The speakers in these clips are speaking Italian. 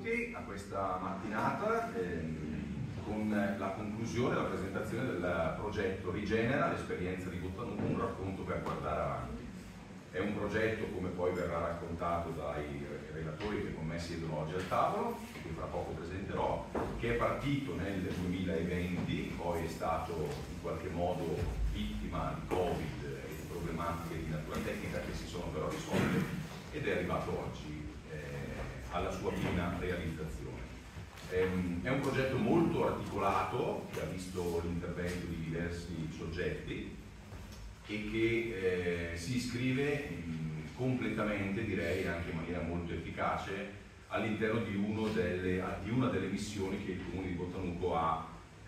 tutti a questa mattinata ehm, con la conclusione, la presentazione del progetto Rigenera, l'esperienza di Bottanuco, un racconto per guardare avanti. È un progetto, come poi verrà raccontato dai relatori che con me siedono oggi al tavolo, che fra poco presenterò, che è partito nel 2020, poi è stato in qualche modo vittima di Covid e di problematiche di natura tecnica che si sono però risolte ed è arrivato oggi alla sua piena realizzazione. Ehm, è un progetto molto articolato che ha visto l'intervento di diversi soggetti e che eh, si iscrive mh, completamente, direi anche in maniera molto efficace, all'interno di, di, una delle missioni che il Comune di Bottanuco ha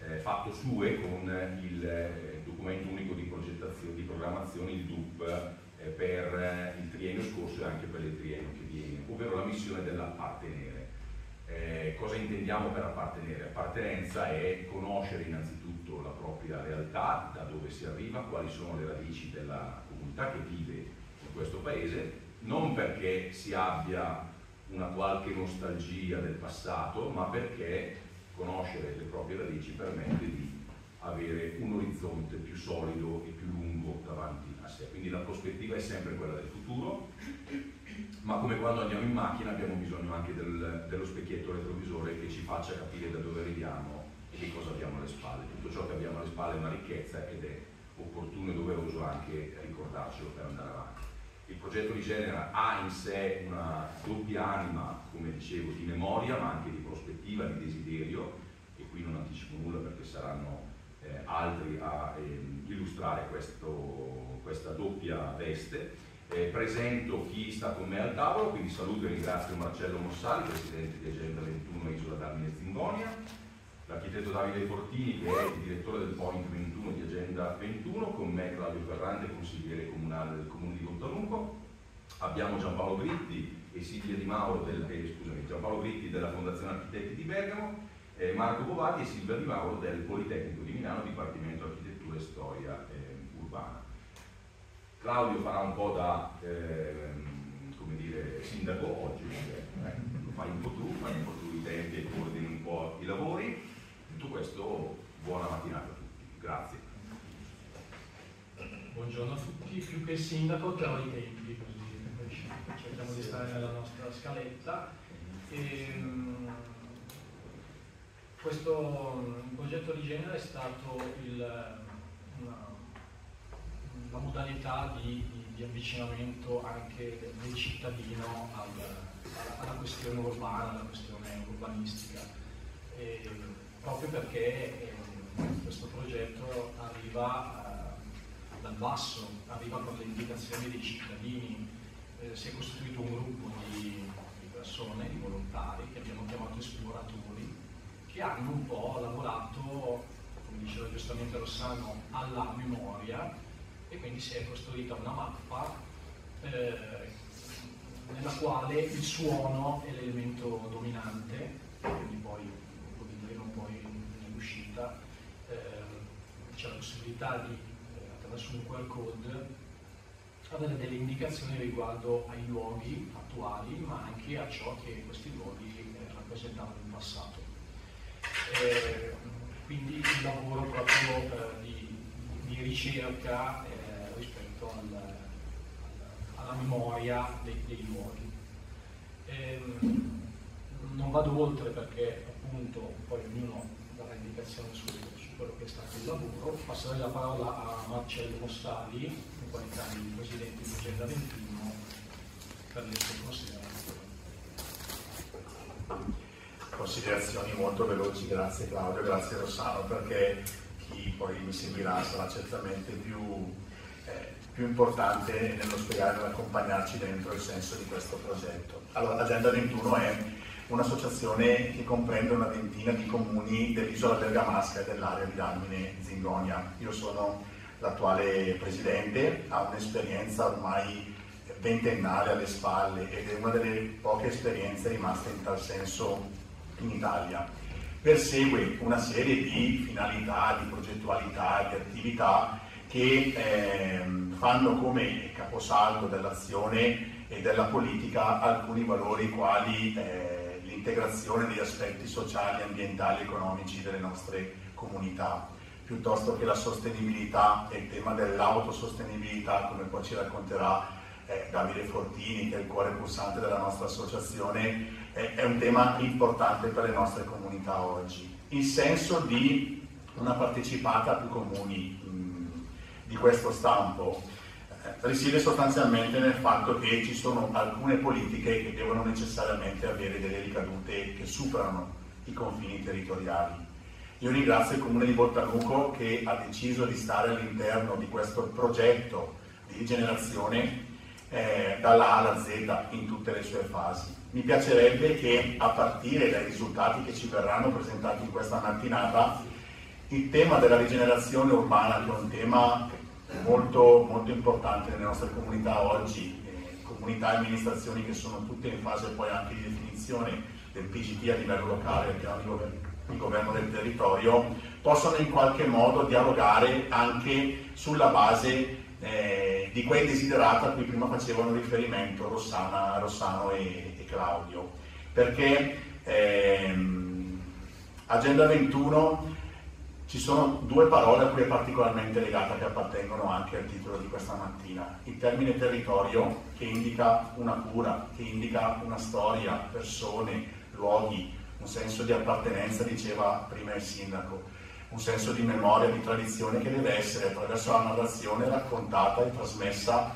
eh, fatto sue con il eh, documento unico di progettazione, di programmazione, il DUP, per eh, il triennio scorso e anche per il triennio che viene, ovvero la missione dell'appartenere. Eh, cosa intendiamo per appartenere? Appartenenza è conoscere innanzitutto la propria realtà, da dove si arriva, quali sono le radici della comunità che vive in questo paese, non perché si abbia una qualche nostalgia del passato, ma perché conoscere le proprie radici permette di avere un orizzonte più solido e più lungo davanti sé, quindi la prospettiva è sempre quella del futuro, ma come quando andiamo in macchina abbiamo bisogno anche del, dello specchietto retrovisore che ci faccia capire da dove arriviamo e che cosa abbiamo alle spalle. Tutto ciò che abbiamo alle spalle è una ricchezza ed è opportuno e doveroso anche ricordarcelo per andare avanti. Il progetto Rigenera ha in sé una doppia anima, come dicevo, di memoria, ma anche di prospettiva, di desiderio, e qui non anticipo nulla perché saranno eh, altri a eh, illustrare questo, questa doppia veste. Eh, presento chi sta con me al tavolo, quindi saluto e ringrazio Marcello Mossali, Presidente di Agenda 21 Isola d'Armine Zingonia, l'architetto Davide Fortini che è il direttore del Point 21 di Agenda 21, con me Claudio Ferrante, consigliere comunale del Comune di Montalunco, abbiamo Giampaolo Gritti e Silvia Di Mauro, del, eh, scusami, Giampaolo Gritti della Fondazione Architetti di Bergamo, eh, Marco Bovati e Silvia Di Mauro del Politecnico di Milano, Dipartimento Architettura e Storia. Claudio farà un po' da come dire, sindaco oggi, eh, lo fai un po' tu, fai un po' tu i tempi e coordini un po' i lavori. Tutto questo, buona mattinata a tutti, grazie. Buongiorno a tutti, più che il sindaco però i tempi, così cerchiamo di stare nella nostra scaletta. E, ehm, questo progetto di genere è stato il, la modalità di, di, di, avvicinamento anche del cittadino al, alla, alla, questione urbana, alla questione urbanistica, e, proprio perché eh, questo progetto arriva eh, dal basso, arriva con le indicazioni dei cittadini, eh, si è costituito un gruppo di, di persone, di volontari che abbiamo chiamato esploratori, che hanno un po' lavorato, come diceva giustamente Rossano, alla memoria e quindi si è costruita una mappa eh, nella quale il suono è l'elemento dominante, quindi poi lo vedremo poi nell'uscita, eh, c'è la possibilità di, eh, attraverso un QR code, avere delle indicazioni riguardo ai luoghi attuali, ma anche a ciò che questi luoghi eh, rappresentavano in passato. Eh, quindi il lavoro proprio eh, di, di ricerca al, alla memoria dei, dei luoghi. Ehm, non vado oltre perché appunto poi ognuno darà indicazione su, su, quello che è stato il lavoro. Passerei la parola a Marcello Mossali, in qualità di Presidente di Agenda 21, per le sue considerazioni. Considerazioni molto veloci, grazie Claudio, grazie Rossano, perché chi poi mi seguirà sarà certamente più eh, più importante nello spiegare e accompagnarci dentro il senso di questo progetto. Allora, l'Agenda 21 è un'associazione che comprende una ventina di comuni dell'isola bergamasca e dell'area di Dalmine Zingonia. Io sono l'attuale presidente, ha un'esperienza ormai ventennale alle spalle ed è una delle poche esperienze rimaste in tal senso in Italia. Persegue una serie di finalità, di progettualità, di attività che ehm, fanno come caposaldo dell'azione e della politica alcuni valori quali eh, l'integrazione degli aspetti sociali, ambientali e economici delle nostre comunità, piuttosto che la sostenibilità e il tema dell'autosostenibilità, come poi ci racconterà eh, Davide Fortini, che è il cuore pulsante della nostra associazione, eh, è un tema importante per le nostre comunità oggi. Il senso di una partecipata a più comuni di questo stampo eh, risiede sostanzialmente nel fatto che ci sono alcune politiche che devono necessariamente avere delle ricadute che superano i confini territoriali. Io ringrazio il Comune di Bortanuco che ha deciso di stare all'interno di questo progetto di rigenerazione eh, dalla A alla Z in tutte le sue fasi. Mi piacerebbe che a partire dai risultati che ci verranno presentati in questa mattinata, il tema della rigenerazione urbana, che è un tema molto, molto importante nelle nostre comunità oggi, eh, comunità e amministrazioni che sono tutte in fase poi anche di definizione del PGT a livello locale, piano di governo, di governo del territorio, possono in qualche modo dialogare anche sulla base eh, di quei desiderati a cui prima facevano riferimento Rossana, Rossano e, e Claudio. Perché ehm, Agenda 21 ci sono due parole a cui è particolarmente legata che appartengono anche al titolo di questa mattina. Il termine territorio che indica una cura, che indica una storia, persone, luoghi, un senso di appartenenza, diceva prima il sindaco, un senso di memoria, di tradizione che deve essere attraverso la narrazione raccontata e trasmessa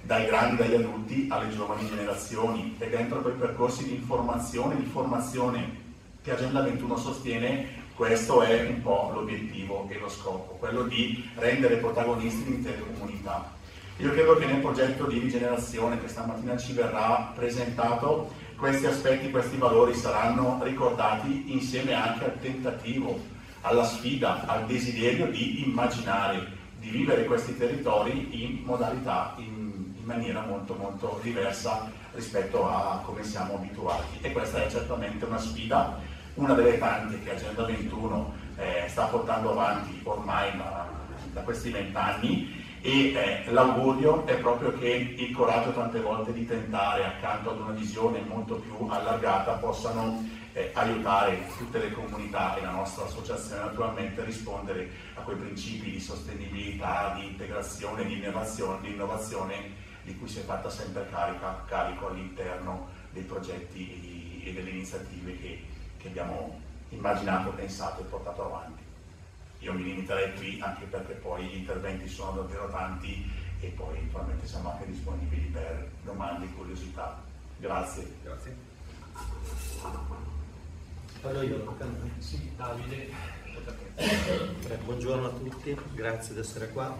dai grandi, dagli adulti alle giovani generazioni e dentro quei percorsi di informazione, di formazione che Agenda 21 sostiene questo è un po' l'obiettivo e lo scopo, quello di rendere protagonisti l'intera comunità. Io credo che nel progetto di rigenerazione che stamattina ci verrà presentato, questi aspetti, questi valori saranno ricordati insieme anche al tentativo, alla sfida, al desiderio di immaginare, di vivere questi territori in modalità, in, in maniera molto molto diversa rispetto a come siamo abituati. E questa è certamente una sfida una delle tante che Agenda 21 eh, sta portando avanti ormai da, da questi vent'anni e eh, l'augurio è proprio che il coraggio tante volte di tentare accanto ad una visione molto più allargata possano eh, aiutare tutte le comunità e la nostra associazione naturalmente a rispondere a quei principi di sostenibilità, di integrazione, di innovazione, di, innovazione, di cui si è fatta sempre carica, carico all'interno dei progetti e, e delle iniziative che che abbiamo immaginato, pensato e portato avanti. Io mi limiterei qui anche perché poi gli interventi sono davvero tanti e poi naturalmente siamo anche disponibili per domande e curiosità. Grazie. Grazie. Parlo io, Sì, Davide. eh, buongiorno a tutti, grazie di essere qua.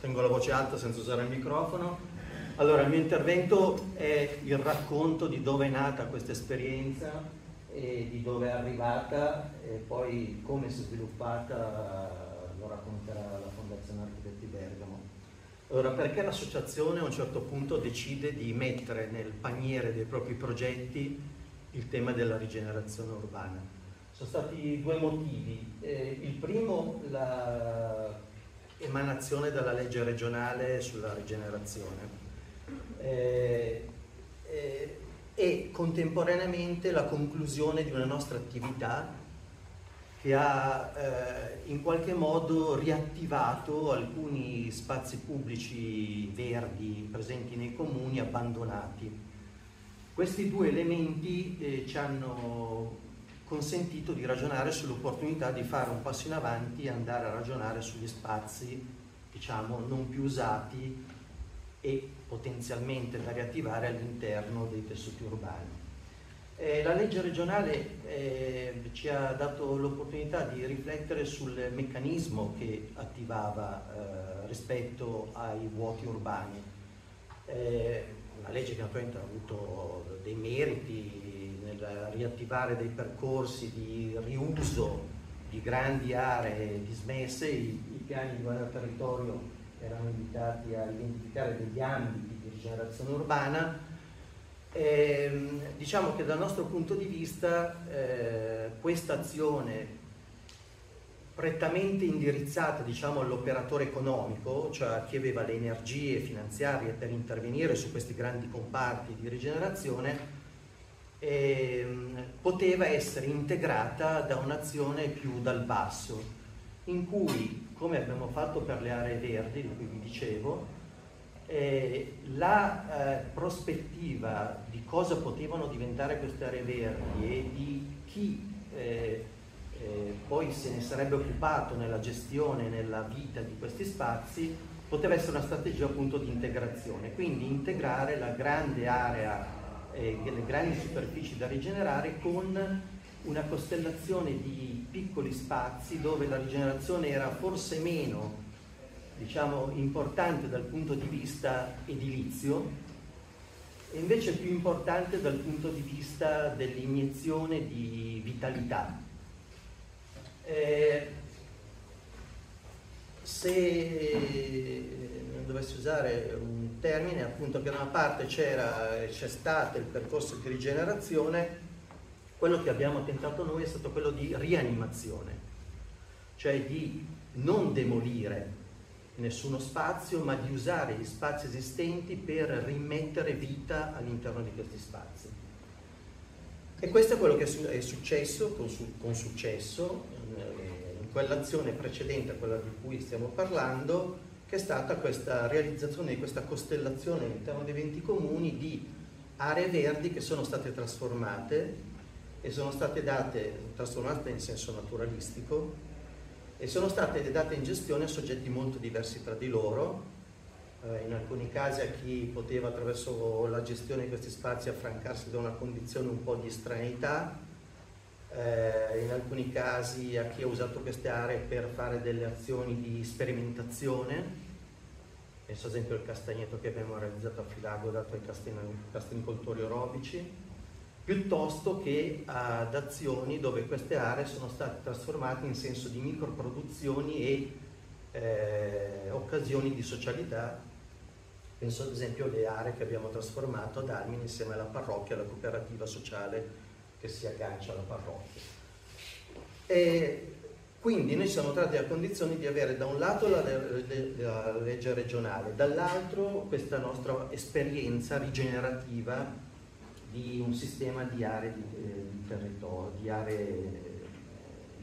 Tengo la voce alta senza usare il microfono. Allora, il mio intervento è il racconto di dove è nata questa esperienza e di dove è arrivata e poi come si è sviluppata lo racconterà la Fondazione Architetti Bergamo. Allora, perché l'associazione a un certo punto decide di mettere nel paniere dei propri progetti il tema della rigenerazione urbana? Sono stati due motivi. Eh, il primo, l'emanazione della legge regionale sulla rigenerazione eh, eh, e contemporaneamente la conclusione di una nostra attività che ha eh, in qualche modo riattivato alcuni spazi pubblici verdi presenti nei comuni abbandonati. Questi due elementi eh, ci hanno consentito di ragionare sull'opportunità di fare un passo in avanti e andare a ragionare sugli spazi diciamo non più usati e potenzialmente da riattivare all'interno dei tessuti urbani. Eh, la legge regionale eh, ci ha dato l'opportunità di riflettere sul meccanismo che attivava eh, rispetto ai vuoti urbani. Eh, una legge che naturalmente ha avuto dei meriti nel riattivare dei percorsi di riuso di grandi aree dismesse, i, i piani di guardia territorio erano invitati a identificare degli ambiti di rigenerazione urbana. E, ehm, diciamo che dal nostro punto di vista eh, questa azione prettamente indirizzata diciamo, all'operatore economico, cioè a chi aveva le energie finanziarie per intervenire su questi grandi comparti di rigenerazione, ehm, poteva essere integrata da un'azione più dal basso, in cui, come abbiamo fatto per le aree verdi, di cui vi dicevo, eh, la eh, prospettiva di cosa potevano diventare queste aree verdi e di chi eh, eh, poi se ne sarebbe occupato nella gestione, nella vita di questi spazi, poteva essere una strategia appunto di integrazione, quindi integrare la grande area e le grandi superfici da rigenerare con una costellazione di piccoli spazi dove la rigenerazione era forse meno diciamo, importante dal punto di vista edilizio e invece più importante dal punto di vista dell'iniezione di vitalità. Eh, se dovessi usare un termine, appunto che da una parte c'è stato il percorso di rigenerazione, quello che abbiamo tentato noi è stato quello di rianimazione, cioè di non demolire nessuno spazio, ma di usare gli spazi esistenti per rimettere vita all'interno di questi spazi. E questo è quello che è successo con, con successo eh, in quell'azione precedente a quella di cui stiamo parlando, che è stata questa realizzazione di questa costellazione all'interno dei 20 comuni di aree verdi che sono state trasformate e sono state date, trasformate in senso naturalistico, e sono state date in gestione a soggetti molto diversi tra di loro, eh, in alcuni casi a chi poteva attraverso la gestione di questi spazi affrancarsi da una condizione un po' di estraneità, eh, in alcuni casi a chi ha usato queste aree per fare delle azioni di sperimentazione, penso ad esempio al castagneto che abbiamo realizzato a Filago dato ai castanicoltori orobici, piuttosto che ad azioni dove queste aree sono state trasformate in senso di microproduzioni e eh, occasioni di socialità. Penso ad esempio alle aree che abbiamo trasformato ad Almini insieme alla parrocchia, alla cooperativa sociale che si aggancia alla parrocchia. E quindi noi siamo trovati a condizione di avere da un lato la, la legge regionale, dall'altro questa nostra esperienza rigenerativa di un sistema di aree di, eh, di territorio, di aree eh,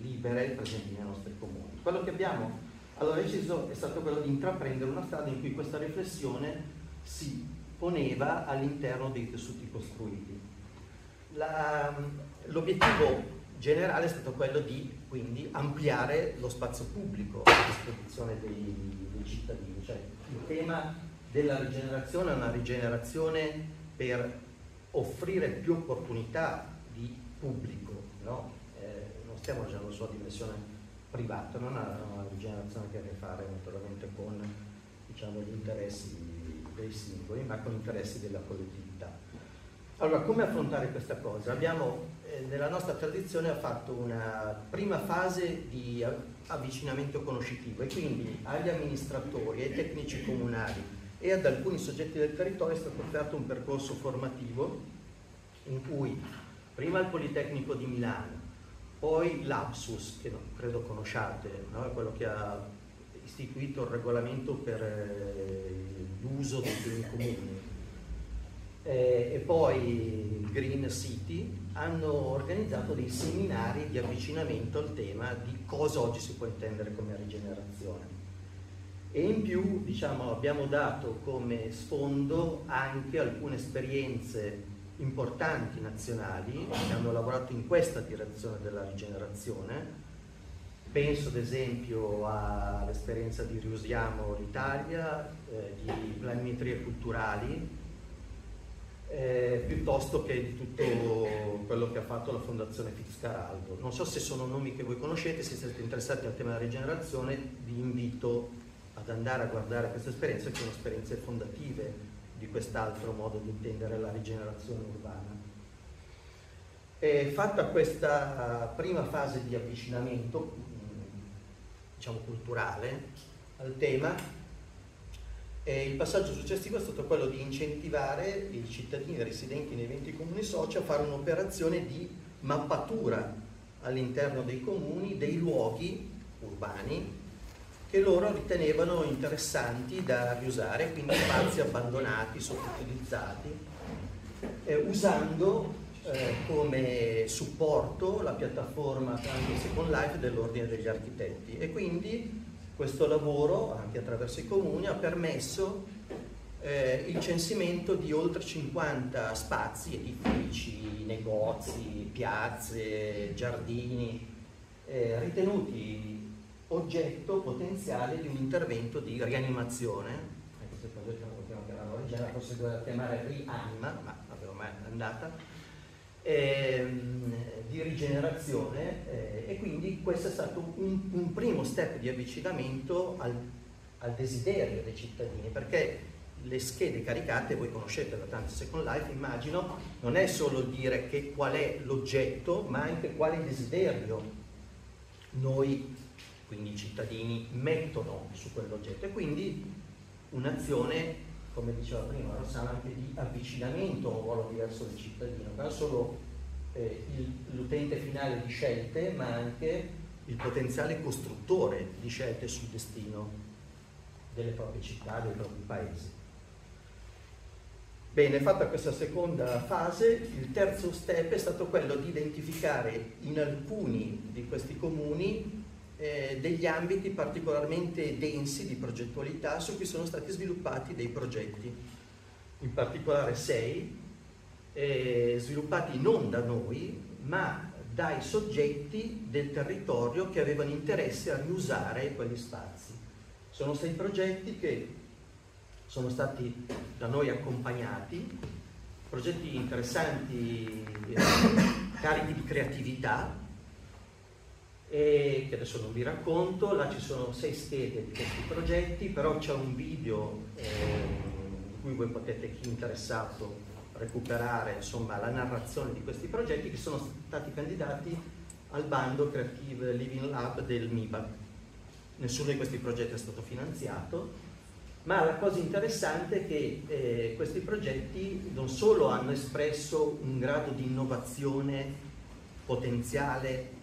libere presenti nei nostri comuni. Quello che abbiamo allora deciso è stato quello di intraprendere una strada in cui questa riflessione si poneva all'interno dei tessuti costruiti. L'obiettivo generale è stato quello di quindi ampliare lo spazio pubblico a disposizione dei, dei cittadini, cioè il tema della rigenerazione è una rigenerazione per offrire più opportunità di pubblico, no? eh, non stiamo ragionando solo a dimensione privata, non ha una rigenerazione che ha a che fare naturalmente con diciamo, gli interessi dei singoli, ma con gli interessi della collettività. Allora, come affrontare questa cosa? Abbiamo eh, nella nostra tradizione fatto una prima fase di avvicinamento conoscitivo e quindi agli amministratori, ai tecnici comunali, e ad alcuni soggetti del territorio è stato offerto un percorso formativo in cui prima il Politecnico di Milano, poi l'Apsus, che credo conosciate, no? è quello che ha istituito il regolamento per eh, l'uso dei beni comuni, eh, e poi Green City hanno organizzato dei seminari di avvicinamento al tema di cosa oggi si può intendere come rigenerazione e in più diciamo, abbiamo dato come sfondo anche alcune esperienze importanti nazionali che hanno lavorato in questa direzione della rigenerazione. Penso ad esempio all'esperienza di Riusiamo l'Italia, eh, di planimetrie culturali, eh, piuttosto che di tutto quello che ha fatto la Fondazione Fitzcarraldo. Non so se sono nomi che voi conoscete, se siete interessati al tema della rigenerazione, vi invito ad andare a guardare queste esperienze che sono esperienze fondative di quest'altro modo di intendere la rigenerazione urbana. E fatta questa prima fase di avvicinamento, diciamo culturale, al tema, il passaggio successivo è stato quello di incentivare i cittadini residenti nei 20 comuni soci a fare un'operazione di mappatura all'interno dei comuni dei luoghi urbani che loro ritenevano interessanti da riusare, quindi spazi abbandonati, sottoutilizzati, eh, usando, eh, come supporto la piattaforma anche Second Life dell'Ordine degli Architetti. E quindi questo lavoro, anche attraverso i comuni, ha permesso eh, il censimento di oltre 50 spazi, edifici, negozi, piazze, giardini, eh, ritenuti oggetto potenziale di un intervento di rianimazione, anche se poi non possiamo chiamarlo Regina, forse doveva chiamare rianima, ma avevo mai andata, ehm, di rigenerazione eh, e quindi questo è stato un, un primo step di avvicinamento al, al, desiderio dei cittadini, perché le schede caricate, voi conoscete da tanti Second Life, immagino, non è solo dire che qual è l'oggetto, ma anche quale desiderio noi, quindi i cittadini, mettono su quell'oggetto e quindi un'azione, come diceva prima Rossana, anche di avvicinamento a un ruolo diverso del cittadino, non solo eh, l'utente finale di scelte, ma anche il potenziale costruttore di scelte sul destino delle proprie città, dei propri paesi. Bene, fatta questa seconda fase, il terzo step è stato quello di identificare in alcuni di questi comuni eh, degli ambiti particolarmente densi di progettualità su cui sono stati sviluppati dei progetti, in particolare sei, eh, sviluppati non da noi, ma dai soggetti del territorio che avevano interesse a riusare quegli spazi. Sono sei progetti che sono stati da noi accompagnati, progetti interessanti, eh, carichi di creatività, e che adesso non vi racconto, là ci sono sei schede di questi progetti, però c'è un video eh, di cui voi potete, chi è interessato, recuperare insomma, la narrazione di questi progetti che sono stati candidati al bando Creative Living Lab del MIBA. Nessuno di questi progetti è stato finanziato, ma la cosa interessante è che eh, questi progetti non solo hanno espresso un grado di innovazione potenziale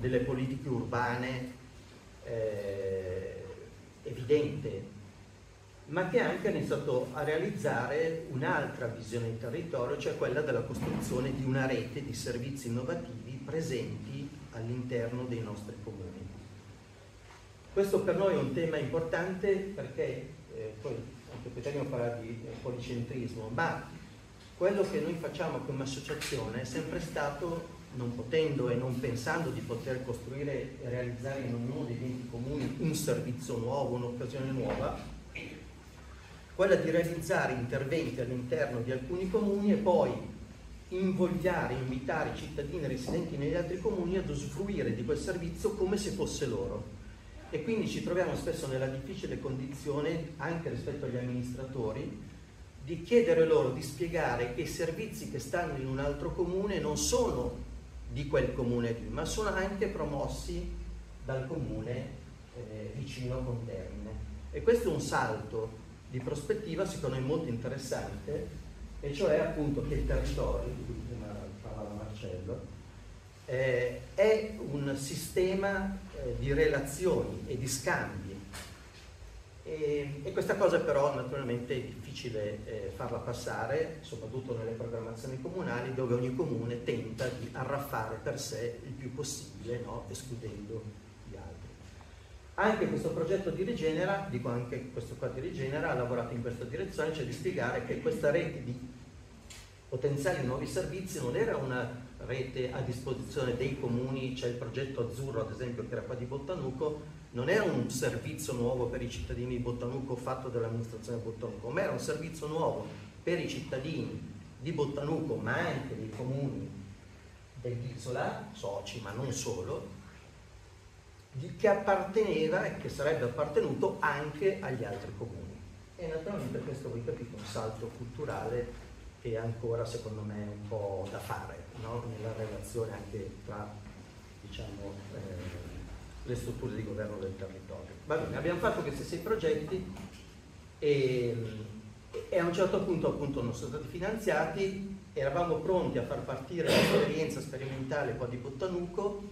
delle politiche urbane eh, evidente, ma che anche hanno iniziato a realizzare un'altra visione di territorio, cioè quella della costruzione di una rete di servizi innovativi presenti all'interno dei nostri comuni. Questo per noi è un tema importante perché, eh, poi anche Petrino parla di eh, policentrismo, ma quello che noi facciamo come associazione è sempre stato, non potendo e non pensando di poter costruire e realizzare in ognuno dei 20 comuni un servizio nuovo, un'occasione nuova, quella di realizzare interventi all'interno di alcuni comuni e poi invogliare, invitare i cittadini residenti negli altri comuni ad usufruire di quel servizio come se fosse loro. E quindi ci troviamo spesso nella difficile condizione, anche rispetto agli amministratori, di chiedere loro di spiegare che i servizi che stanno in un altro comune non sono di quel comune lì, ma sono anche promossi dal comune eh, vicino con termine. E questo è un salto di prospettiva secondo me molto interessante, e cioè appunto che il territorio, di cui prima parlava Marcello, eh, è un sistema eh, di relazioni e di scambi. E, e, questa cosa però naturalmente difficile eh, farla passare, soprattutto nelle programmazioni comunali, dove ogni comune tenta di arraffare per sé il più possibile, no? escludendo gli altri. Anche questo progetto di Rigenera, dico anche questo qua di Rigenera, ha lavorato in questa direzione, cioè di spiegare che questa rete di potenziali nuovi servizi non era una rete a disposizione dei comuni, c'è il progetto Azzurro ad esempio che era qua di Bottanuco, non era un servizio nuovo per i cittadini di Bottanuco fatto dall'amministrazione di Bottanuco, ma era un servizio nuovo per i cittadini di Bottanuco, ma anche dei comuni dell'isola, soci ma non solo, che apparteneva e che sarebbe appartenuto anche agli altri comuni. E naturalmente questo voi capite un salto culturale che ancora secondo me è un po' da fare no? nella relazione anche tra diciamo, eh, le strutture di governo del territorio. Va bene, abbiamo fatto questi sei progetti e, e a un certo punto appunto non sono stati finanziati, eravamo pronti a far partire l'esperienza sperimentale qua di Bottanuco,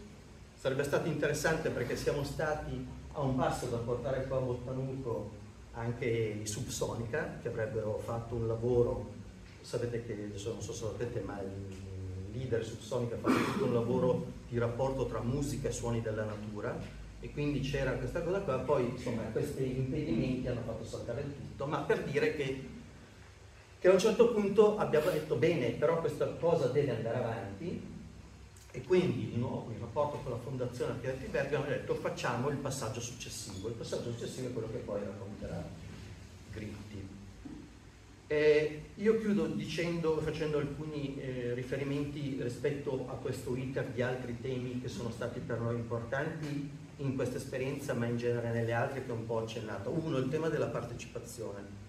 sarebbe stato interessante perché siamo stati a un passo da portare qua a Bottanuco anche i Subsonica che avrebbero fatto un lavoro. Sapete che non so se sapete ma il leader subsonica ha fatto tutto un lavoro di rapporto tra musica e suoni della natura e quindi c'era questa cosa qua, poi insomma questi impedimenti hanno fatto saltare il tutto, ma per dire che, che a un certo punto abbiamo detto bene, però questa cosa deve andare avanti e quindi di nuovo in rapporto con la Fondazione Piatti Berga abbiamo detto facciamo il passaggio successivo, il passaggio successivo è quello che poi racconterà Gritti. Eh, io chiudo dicendo, facendo alcuni eh, riferimenti rispetto a questo iter di altri temi che sono stati per noi importanti in questa esperienza, ma in genere nelle altre che ho un po' accennato. Uno, il tema della partecipazione.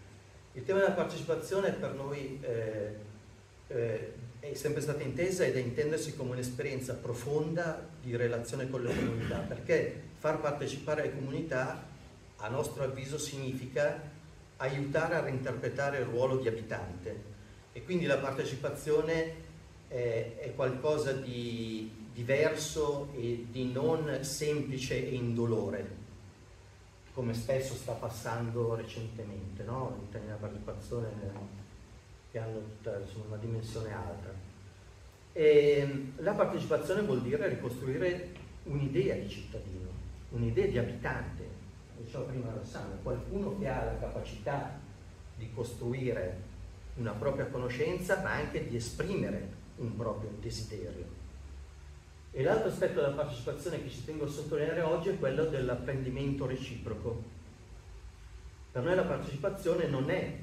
Il tema della partecipazione per noi eh, eh è sempre stata intesa ed è intendersi come un'esperienza profonda di relazione con le comunità, perché far partecipare le comunità, a nostro avviso, significa aiutare a reinterpretare il ruolo di abitante e quindi la partecipazione è, è qualcosa di diverso e di non semplice e indolore, come spesso sta passando recentemente, no? in termini di partecipazione che hanno tutta insomma, una dimensione alta. E la partecipazione vuol dire ricostruire un'idea di cittadino, un'idea di abitante, diceva prima Rossana, qualcuno che ha la capacità di costruire una propria conoscenza ma anche di esprimere un proprio desiderio. E l'altro aspetto della partecipazione che ci tengo a sottolineare oggi è quello dell'apprendimento reciproco. Per noi la partecipazione non è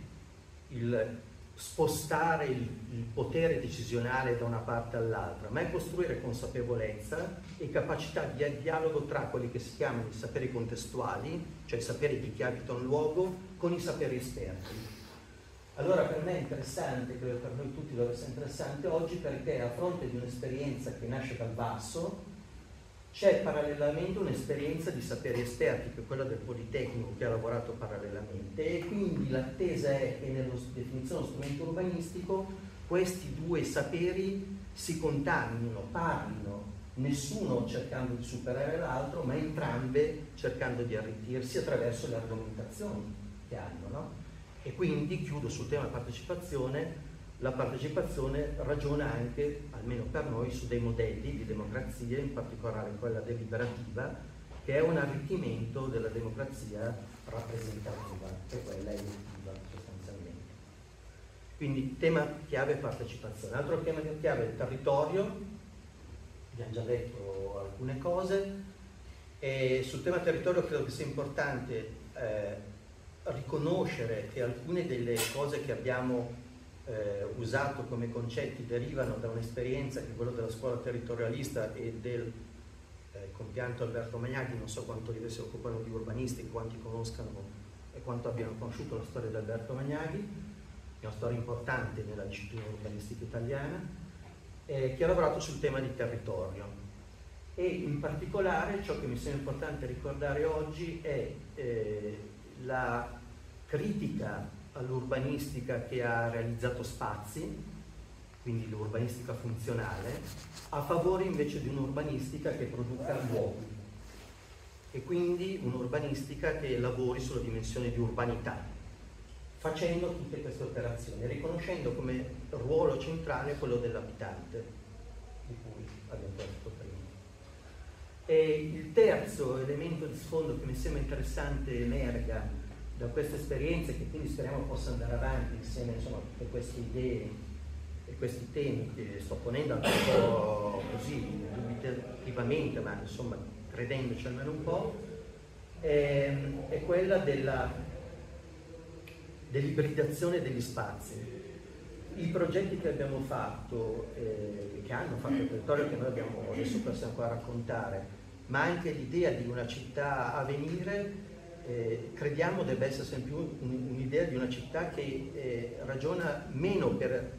il spostare il, il, potere decisionale da una parte all'altra, ma è costruire consapevolezza e capacità di dialogo tra quelli che si chiamano i saperi contestuali, cioè i saperi di chi abita un luogo, con i saperi esperti. Allora per me è interessante, credo per noi tutti deve essere interessante oggi perché a fronte di un'esperienza che nasce dal basso, c'è parallelamente un'esperienza di saperi esperti, che è quella del Politecnico che ha lavorato parallelamente e quindi l'attesa è che nella definizione dello strumento urbanistico questi due saperi si contaminino, parlino, nessuno cercando di superare l'altro, ma entrambe cercando di arricchirsi attraverso le argomentazioni che hanno. No? E quindi chiudo sul tema partecipazione la partecipazione ragiona anche, almeno per noi, su dei modelli di democrazia, in particolare quella deliberativa, che è un arricchimento della democrazia rappresentativa, che è quella elettiva sostanzialmente. Quindi tema chiave partecipazione. Altro tema chiave è il territorio, abbiamo già detto alcune cose, e sul tema territorio credo che sia importante eh, riconoscere che alcune delle cose che abbiamo eh, usato come concetti derivano da un'esperienza che è quella della scuola territorialista e del eh, compianto Alberto Magnaghi, non so quanto di voi si occupano di urbanistica, quanti conoscano e quanto abbiano conosciuto la storia di Alberto Magnaghi, è una storia importante nella disciplina urbanistica italiana, eh, che ha lavorato sul tema di territorio. E in particolare ciò che mi sembra importante ricordare oggi è eh, la critica all'urbanistica che ha realizzato spazi, quindi l'urbanistica funzionale, a favore invece di un'urbanistica che produca luoghi e quindi un'urbanistica che lavori sulla dimensione di urbanità, facendo tutte queste operazioni, riconoscendo come ruolo centrale quello dell'abitante, di cui abbiamo detto prima. E il terzo elemento di sfondo che mi sembra interessante emerga da queste esperienze che quindi speriamo possa andare avanti insieme insomma, a tutte queste idee e questi temi che sto ponendo anche un po' così dubitativamente ma insomma credendoci almeno un po' è, è quella della, dell'ibridazione degli spazi i progetti che abbiamo fatto, eh, che hanno fatto il territorio che noi abbiamo adesso possiamo ancora raccontare, ma anche l'idea di una città a venire eh, crediamo debba essere sempre più un'idea di una città che eh, ragiona meno per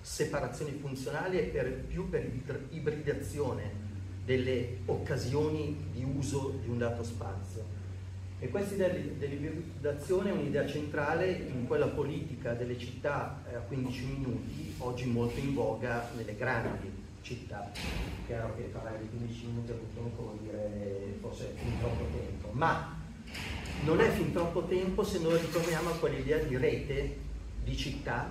separazioni funzionali e per, più per ibridazione delle occasioni di uso di un dato spazio. E questa idea dell'ibridazione è un'idea centrale in quella politica delle città eh, a 15 minuti, oggi molto in voga nelle grandi città. Chiaro che parlare di 15 minuti a tutto vuol dire forse in troppo tempo, ma non è fin troppo tempo se noi ritorniamo a quell'idea di rete, di città,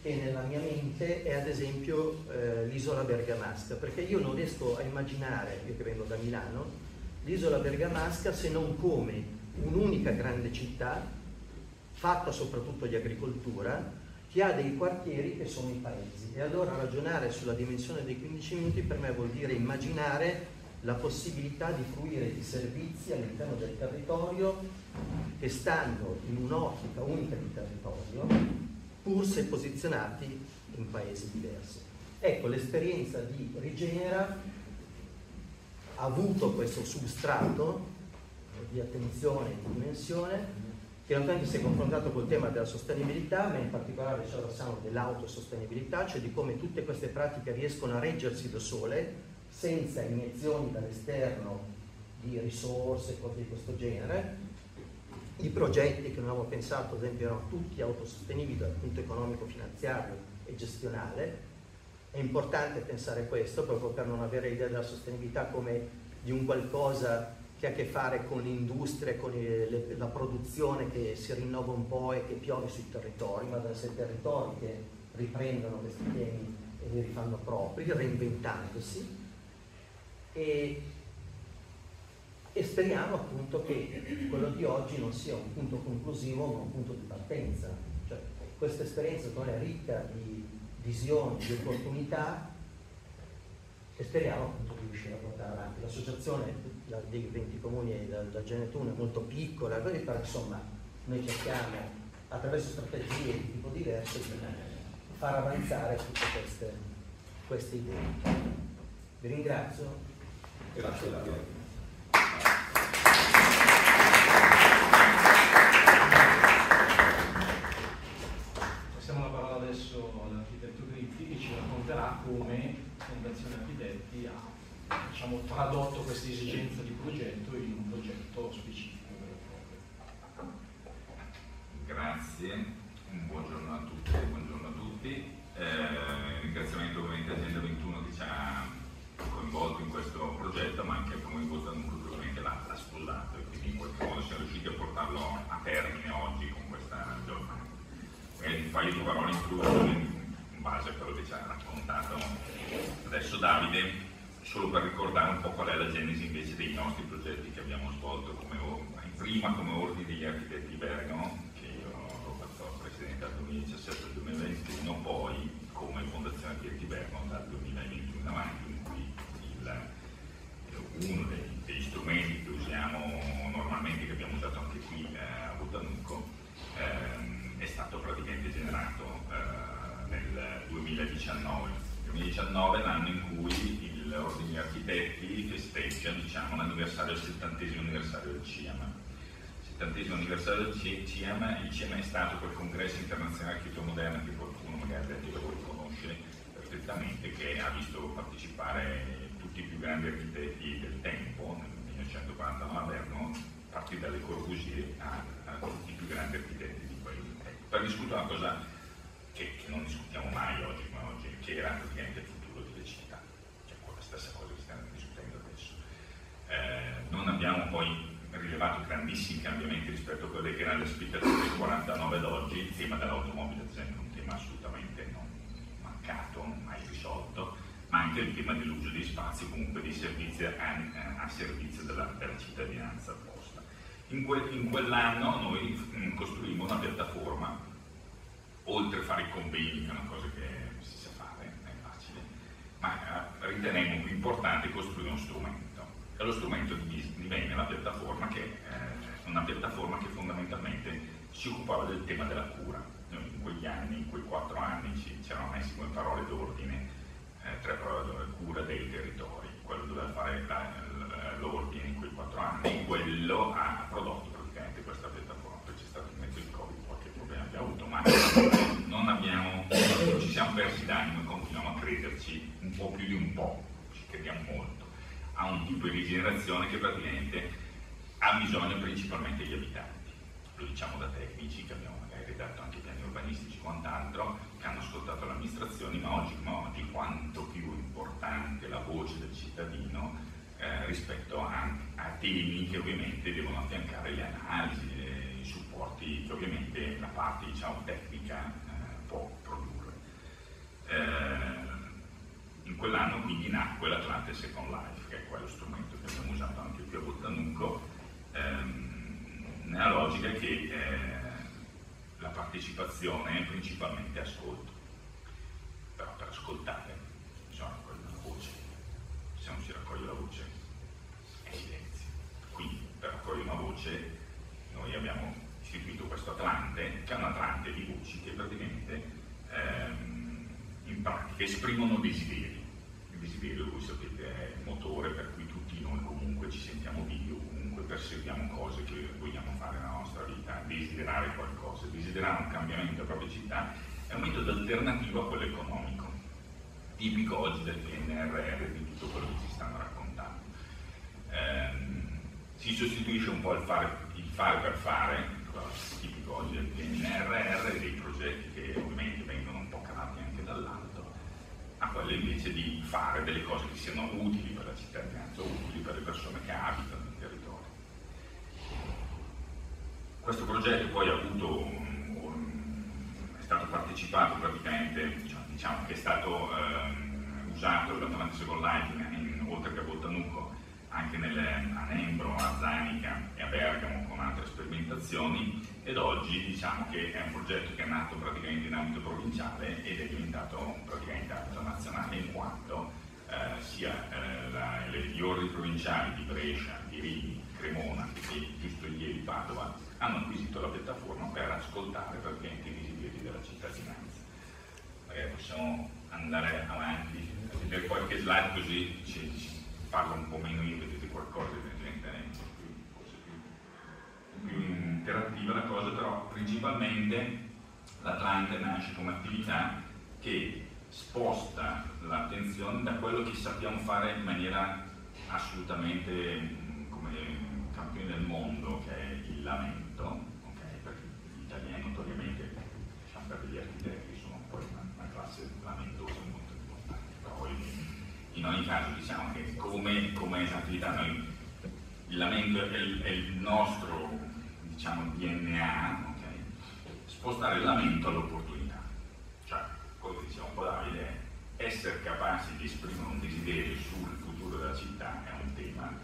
che nella mia mente è ad esempio eh, l'isola bergamasca, perché io non riesco a immaginare, io che vengo da Milano, l'isola bergamasca se non come un'unica grande città, fatta soprattutto di agricoltura, che ha dei quartieri che sono i paesi. E allora ragionare sulla dimensione dei 15 minuti per me vuol dire immaginare la possibilità di fruire di servizi all'interno del territorio che stanno in un'ottica unica di territorio, pur se posizionati in paesi diversi. Ecco, l'esperienza di Rigenera avuto questo substrato di attenzione e di dimensione che naturalmente si è confrontato col tema della sostenibilità, ma in particolare c'è Rossano dell'autosostenibilità, cioè di come tutte queste pratiche riescono a reggersi da sole, senza iniezioni dall'esterno di risorse, cose di questo genere. I progetti che noi avevamo pensato, ad esempio, erano tutti autosostenibili dal punto economico, finanziario e gestionale. È importante pensare questo proprio per non avere l'idea della sostenibilità come di un qualcosa che ha a che fare con l'industria, con le, la produzione che si rinnova un po' e che piove sui territori, ma devono essere territori che riprendono questi temi e li rifanno propri, reinventandosi. E, e speriamo appunto che quello di oggi non sia un punto conclusivo ma un punto di partenza. Cioè, questa esperienza è ricca di visioni, di opportunità e speriamo appunto di riuscire a portare avanti. L'associazione dei 20 comuni da, da Genetune è molto piccola, però insomma noi cerchiamo attraverso strategie di tipo diverso di far avanzare tutte queste, queste idee. Vi ringrazio. Grazie a te. Passiamo la parola adesso all'architetto Gritti che ci racconterà come Fondazione Architetti ha diciamo, tradotto questa esigenza di progetto in un progetto specifico. Grazie, un buongiorno a tutte e buongiorno a tutti. Eh, ringraziamento ovviamente Agenda 21 che ci ha coinvolto in questo progetto, ma anche Nucleo che ovviamente l'ha, sposato e quindi in qualche modo siamo riusciti a portarlo a termine oggi con questa giornata. Magari un paio di parole in più in base a quello che ci ha raccontato adesso Davide solo per ricordare un po' qual è la genesi invece dei nostri progetti che abbiamo svolto come, prima come ordine degli architetti Bergamo, che io ho fatto presidente dal 2017 al 2021, poi come Fondazione Architetti Bergamo dal 2021 in avanti, in cui il, uno dei, degli strumenti che usiamo normalmente, che abbiamo usato anche qui eh, a Buttanucco, eh, è stato praticamente generato eh, nel 2019. 2019 l'anno in cui l'Ordine degli Architetti festeggia diciamo, l'anniversario, il settantesimo anniversario del CIAM. Il settantesimo anniversario del CIAM, il CIAM è stato quel congresso internazionale architettura moderna che qualcuno magari da voi conosce perfettamente, che ha visto partecipare tutti i più grandi architetti del tempo, nel 1949 a Berno, partire dalle Corbusier a, a, tutti i più grandi architetti di quel tempo, per discutere una cosa che, che non discutiamo mai oggi, ma oggi, che era praticamente il Eh, non abbiamo poi rilevato grandissimi cambiamenti rispetto a quelle che erano le aspettative del 49 d'oggi, il tema dell'automobile ad esempio è un tema assolutamente non mancato, mai risolto, ma anche il tema dell'uso dei spazi, comunque dei servizi a, a servizio della, della, cittadinanza apposta. In, que, in quell'anno noi mm, costruimmo una piattaforma, oltre a fare i convegni, che è una cosa che si sa fare, è facile, ma eh, ritenemmo più importante costruire uno strumento e lo strumento divenne una piattaforma che, eh, una piattaforma che fondamentalmente si occupava del tema della cura. Noi in quegli anni, in quei quattro anni, ci, ci eravamo messi come parole d'ordine, eh, tre parole d'ordine, cura dei territori, quello doveva fare l'ordine in quei quattro anni, quello ha prodotto praticamente questa piattaforma, poi c'è stato in mezzo il Covid, qualche problema abbiamo avuto, ma non abbiamo, non ci siamo persi d'animo e continuiamo a crederci un po' più di un po', ci crediamo molto ha rigenerazione che praticamente ha bisogno principalmente degli abitanti. Lo diciamo da tecnici che abbiamo magari redatto anche piani urbanistici quant'altro, che hanno ascoltato l'amministrazione, ma oggi come oggi quanto più importante la voce del cittadino eh, rispetto a, a, temi che ovviamente devono affiancare le analisi, i supporti che ovviamente la parte diciamo, tecnica eh, può produrre. Eh, in quell'anno quindi nacque l'Atlante Second Life, che è quello strumento che usato anche qui a Bottanucco, ehm, nella logica che eh, la partecipazione è principalmente ascolto, però per ascoltare bisogna raccogliere la voce, se non si raccoglie la voce è silenzio. Quindi per raccogliere una voce noi abbiamo istituito questo Atlante, che è un Atlante di voci che praticamente ehm, in pratica esprimono desideri. Il desiderio, voi sapete, è il motore per comunque ci sentiamo vivi o comunque perseguiamo cose che vogliamo fare nella nostra vita, desiderare qualcosa, desiderare un cambiamento della propria città è un metodo alternativo a quello economico, tipico oggi del PNRR di tutto quello che ci stanno raccontando. Ehm, si sostituisce un po' il fare, il fare per fare, tipico oggi del PNRR dei progetti che ovviamente vengono un po' calati anche dall'alto, a quello invece di fare delle cose che siano utili per la cittadinanza, utili per le persone che abitano il territorio. Questo progetto poi avuto, è stato partecipato praticamente, diciamo, diciamo che è stato ehm, usato l'Atlantic Second Lighting oltre che a Bottanucco anche nelle, a Nembro, a Zanica e a Bergamo con altre sperimentazioni ed oggi diciamo che è un progetto che è nato praticamente in ambito provinciale ed è diventato praticamente ambito nazionale in quanto eh, sia eh, le, gli ordini provinciali di Brescia, di Rimini, Cremona e giusto ieri Padova hanno acquisito la piattaforma per ascoltare praticamente i desideri della cittadinanza. Magari possiamo andare avanti, vedere qualche slide così ci, ci parlo un po' meno io, vedete qualcosa più, forse più, più interattiva la cosa, però principalmente l'Atlante nasce come attività che sposta l'attenzione da quello che sappiamo fare in maniera assolutamente come campioni del mondo, che è il lamento, okay? perché gli italiani notoriamente, diciamo per gli architetti, sono poi una, una classe lamentosa molto importante, però in, in ogni caso diciamo che come, come attività noi il lamento è il, è il nostro diciamo, DNA, okay? spostare il lamento all'opportunità. Cioè, come diceva un po' Davide, essere capaci di esprimere un desiderio sul futuro della città è un tema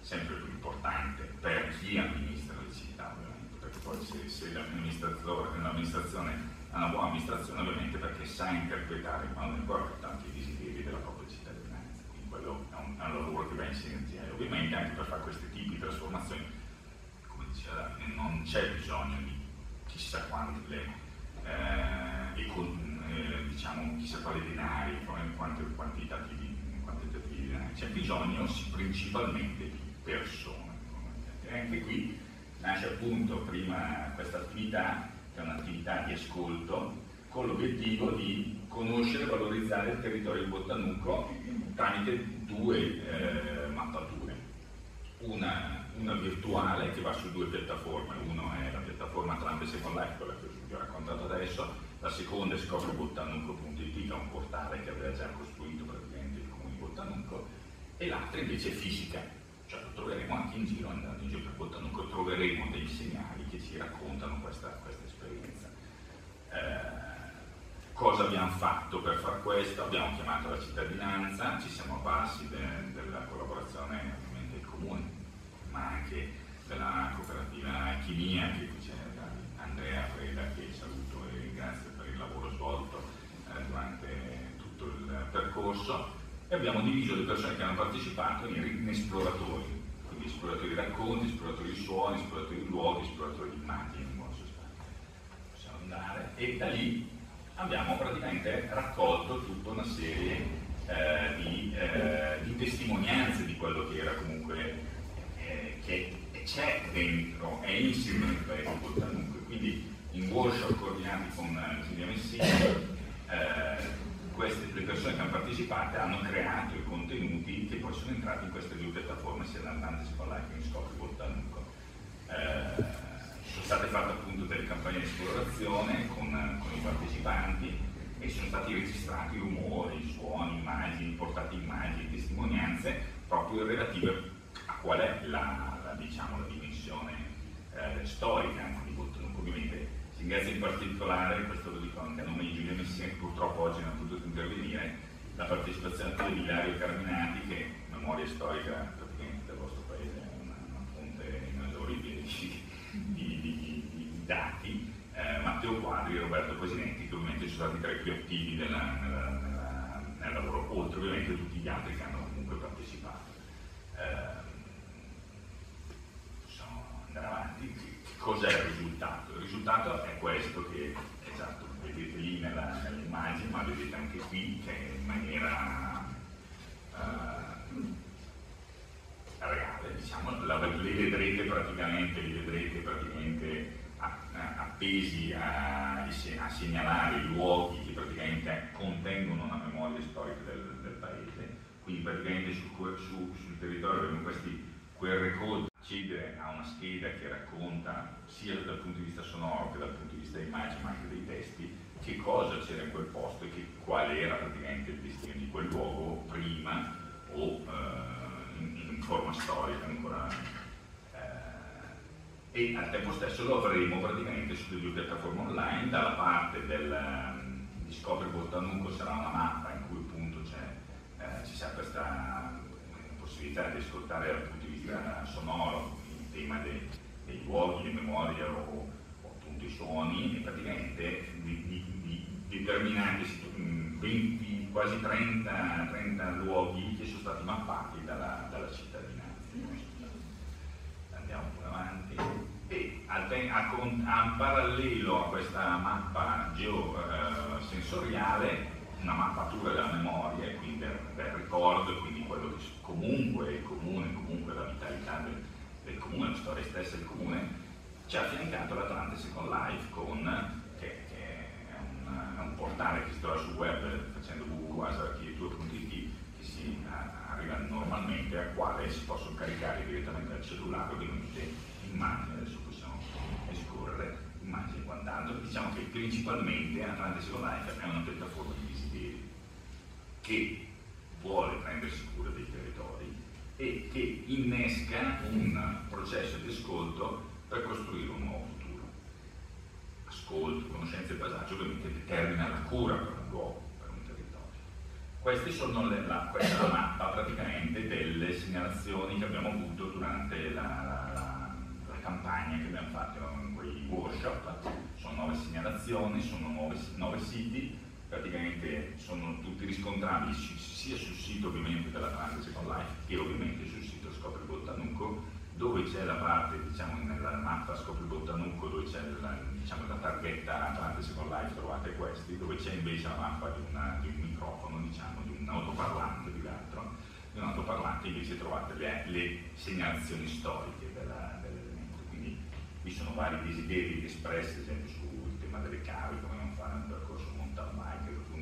sempre più importante per chi amministra le città, ovviamente, perché poi se, se l'amministrazione ha una buona amministrazione, ovviamente perché sa interpretare in modo corretto anche i desideri della propria cittadinanza, quindi quello è un, è un lavoro che va in sinergia. Ovviamente anche per fare questi tipi di trasformazioni, come diceva Davide, non c'è bisogno di chissà quante eh, e con, eh, diciamo, chissà quali denari, quanti quantitativi, quantitativi denari, c'è bisogno principalmente di persone. E anche qui nasce appunto prima questa attività, che è un'attività di ascolto, con l'obiettivo di conoscere e valorizzare il territorio di Bottanucco tramite due eh, mappature. Una, una, virtuale che va su due piattaforme, una è la piattaforma Atlante Second Life, quella che vi ho raccontato adesso, la seconda è scoprobottanucco.it, che è un portale che aveva già costruito praticamente il comune di Bottanucco, e l'altra invece è fisica, cioè lo troveremo anche in giro, andando in giro per Bottanucco, troveremo dei segnali che ci raccontano questa, questa esperienza. Eh, cosa abbiamo fatto per far questo? Abbiamo chiamato la cittadinanza, ci siamo avvalsi de, della collaborazione ovviamente del comune, ma anche della cooperativa Chimia, che qui Andrea Freda, percorso, e abbiamo diviso le persone che hanno partecipato in, in esploratori, quindi esploratori di racconti, esploratori di suoni, esploratori di luoghi, esploratori di immagini in buona sostanza. Possiamo andare e da lì abbiamo praticamente raccolto tutta una serie eh, di, eh, di, testimonianze di quello che era comunque eh, che c'è dentro, è insito nel paese Bottanucco. Quindi in workshop coordinati con Silvia Messina, eh, queste, le persone che hanno partecipato hanno creato i contenuti che poi sono entrati in queste due piattaforme, sia Nantante Spallai che in Scopri Bottanucco. Eh, sono state fatte appunto delle campagne di esplorazione con, con, i partecipanti e sono stati registrati rumori, suoni, immagini, portate immagini, testimonianze proprio relative a qual è la, la, diciamo, la dimensione eh, storica anche di Bottanucco. Ovviamente si ringrazia in particolare, questo lo dico anche a nome di Giulia Messina che purtroppo oggi non ha potuto partecipazione attiva di Ilario Carminati, che memoria storica praticamente del vostro paese è una, una fonte inesauribile di, di, di, di dati, eh, Matteo Quadri e Roberto Presidenti, che ovviamente sono stati tra i più attivi nella, nella, nella, nel lavoro, oltre ovviamente tutti gli altri che hanno comunque partecipato. Eh, andare avanti, cos'è il risultato? Il risultato è questo che, nella, nell'immagine, ma vedete anche qui che in maniera uh, reale, diciamo, la, le vedrete praticamente, li vedrete praticamente appesi a, a, segnalare i luoghi che praticamente contengono una memoria storica del, del paese, quindi praticamente sul, su, sul territorio abbiamo questi QR code accedere a una scheda che racconta sia dal punto di vista sonoro che dal punto di vista immagine ma anche dei testi che cosa c'era in quel posto e che, qual era praticamente il destino di quel luogo prima o eh, in, in, forma storica ancora eh, e al tempo stesso lo avremo praticamente sulle due piattaforme online dalla parte del um, di Scopri Bottanuco sarà una mappa in cui appunto eh, ci sarà questa possibilità di ascoltare dal punto di vista sonoro, il tema dei, dei luoghi, le memorie o, o, appunto i suoni, e praticamente determinati 20, quasi 30, 30, luoghi che sono stati mappati dalla, dalla cittadinanza. Andiamo pure avanti. E a, a, a, parallelo a questa mappa geosensoriale, eh, una mappatura della memoria, quindi del, del ricordo, quindi quello che comunque il comune, comunque la vitalità del, del comune, la storia stessa del comune, ci ha affiancato l'Atlante Second Life con, è, un, portale che si trova sul web facendo www.asarchitettura.it che si a, arriva normalmente al quale si possono caricare direttamente dal cellulare ovviamente immagini, adesso possiamo scorrere immagini e quant'altro. Diciamo che principalmente Atlante Second Life è una piattaforma di desideri che vuole prendersi cura dei territori e che innesca un processo di ascolto per costruire un nuovo. Ascolto, conoscenza e paesaggio ovviamente determina la cura per un luogo, per un territorio. Sono le, la, questa è la mappa praticamente delle segnalazioni che abbiamo avuto durante la, la, la campagna che abbiamo fatto in quei workshop. Sono nove segnalazioni, sono nove, nove siti praticamente sono tutti riscontrabili sia sul sito ovviamente della Trans Second Life che ovviamente sul sito Scopri Bottanucco dove c'è la parte, diciamo nella mappa Scopri Bottanucco dove c'è la, diciamo, la targhetta Atlante Second Life trovate questi, dove c'è invece la mappa di, una, di, un microfono, diciamo, di un autoparlante di l'altro, di un autoparlante invece trovate le, le segnalazioni storiche dell'elemento. Quindi vi sono vari desideri espressi, ad esempio sul tema delle cavi, come non fare un percorso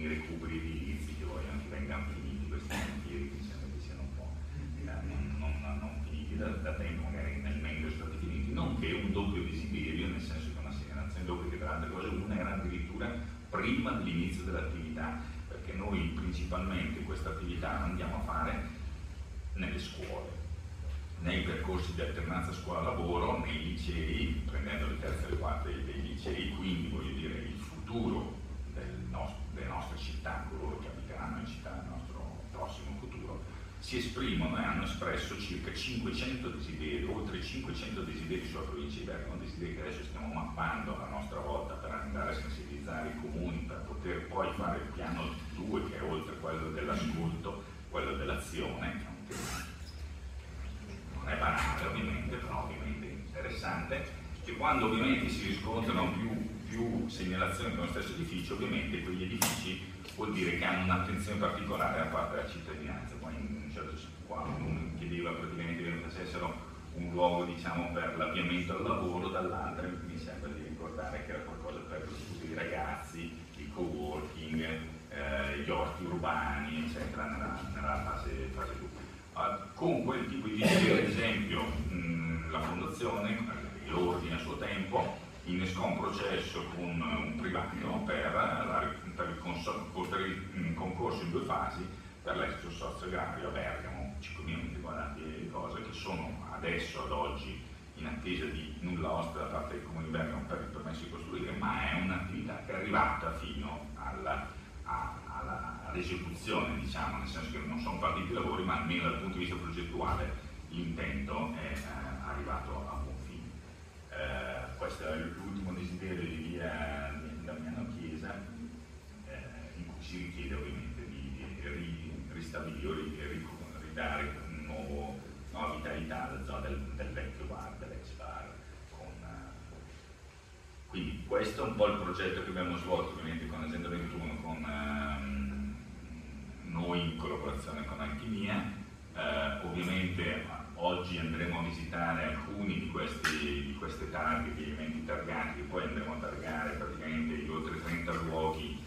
alcuni recuperi edilizi che vogliono che vengano finiti questi cantieri che sembra che siano un po' eh, non, non, non, finiti da, da, tempo, magari nel meglio sono stati finiti, nonché un doppio desiderio, nel senso che una segnalazione doppia che tra altre cose una era addirittura prima dell'inizio dell'attività, perché noi principalmente questa attività andiamo a fare nelle scuole, nei percorsi di alternanza scuola-lavoro, nei licei, prendendo le terze e le quarte dei licei, quindi voglio dire il futuro delle nostre città, coloro che abiteranno in città nel nostro prossimo futuro, si esprimono e hanno espresso circa 500 desideri, oltre 500 desideri sulla provincia di Bergamo, desideri che adesso stiamo mappando a nostra volta per andare a sensibilizzare i comuni, per poter poi fare il piano 2 che è oltre quello dell'ascolto, quello dell'azione, che non è banale ovviamente, però ovviamente interessante, e quando ovviamente si riscontrano più più segnalazioni con lo stesso edificio, ovviamente quegli edifici vuol dire che hanno un'attenzione particolare da parte della cittadinanza. Poi in un certo senso qua uno chiedeva praticamente che facessero un luogo diciamo, per l'avviamento al lavoro, dall'altra mi sembra di ricordare che era qualcosa per lo studio dei ragazzi, co-working, eh, gli orti urbani, eccetera, nella, nella fase, fase 2. Uh, comunque il tipo di ad esempio mh, la fondazione, l'ordine a suo tempo, innescò un processo con un privato per, la, per, il, per il concorso in due fasi per l'ex socio agrario a Bergamo, 5 minuti guardate le cose che sono adesso ad oggi in attesa di nulla osta da parte del Comune di Bergamo per il permesso di costruire, ma è un'attività che è arrivata fino alla, alla, all'esecuzione, diciamo, nel senso che non sono partiti i lavori, ma almeno dal punto di vista progettuale l'intento è eh, arrivato a buon fine. Eh, questo è l'ultimo desiderio di via Damiano Chiesa, eh, in cui si richiede ovviamente di, di ristabilire o ridare un nuovo, nuova vitalità alla zona del, del vecchio bar, dell'ex bar. Con, uh, quindi questo è un po' il progetto che abbiamo svolto ovviamente con Agenda 21, con uh, noi in collaborazione con Alchimia. Uh, ovviamente oggi andremo a visitare alcuni di, questi, di queste targhe, di eventi targati, che poi andremo a targare praticamente gli oltre 30 luoghi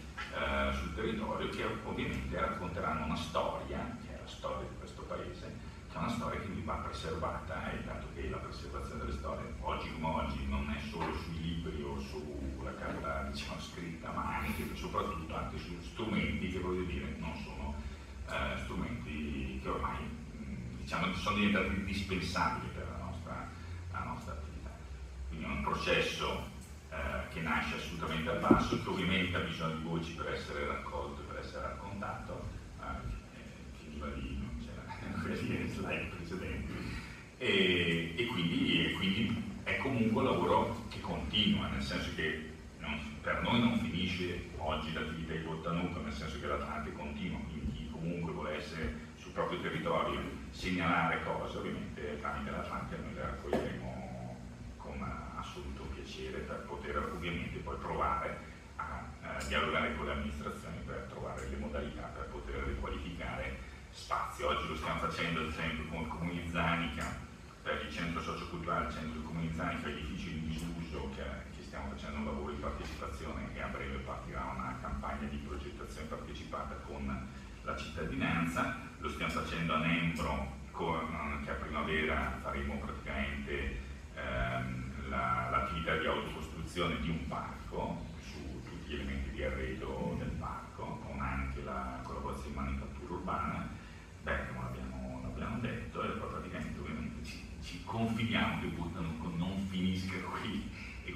sul territorio che ovviamente racconteranno una storia, che è la storia di paese, che è una storia che va preservata e dato che la preservazione delle storie oggi come oggi non è solo sui libri o sulla carta diciamo, scritta, ma anche e soprattutto anche su strumenti che voglio dire non sono eh, strumenti che ormai diciamo, sono diventati indispensabili per la nostra, la nostra attività. Quindi è un processo eh, che nasce assolutamente al basso, che ovviamente ha bisogno di voci per essere raccolto, per essere raccontato, quelle slide precedenti. E, e, quindi, e, quindi, è comunque un lavoro che continua, nel senso che non, per noi non finisce oggi l'attività di Bottanuca, nel senso che l'Atlante continua, quindi chi comunque vuole essere sul proprio territorio, segnalare cose, ovviamente tramite l'Atlante noi le raccoglieremo con assoluto piacere per poter ovviamente poi provare a, a dialogare con le amministrazioni per trovare le modalità per poter riqualificare spazio. Oggi lo stiamo facendo ad esempio con il Comune Zanica, per il centro socioculturale, il centro del Comune Zanica, edifici in disuso, che, che, stiamo facendo un lavoro di partecipazione e a breve partirà una campagna di progettazione partecipata con la cittadinanza. Lo stiamo facendo a Nembro, con, che a primavera faremo praticamente ehm, la, l'attività di autocostruzione di un parco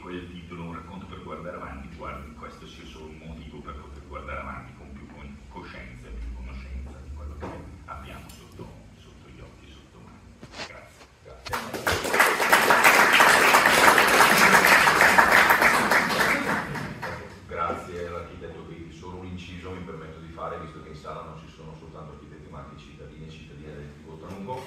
quel titolo un racconto per guardare avanti, guardi, questo sia solo un motivo per poter guardare avanti con più coscienza e più conoscenza di quello che abbiamo sotto, sotto gli occhi, sotto mano. Grazie. Grazie. Grazie all'architetto Grigli, solo un inciso mi permetto di fare, visto che in sala non ci sono soltanto architetti ma anche cittadini e cittadine del Cottanuco,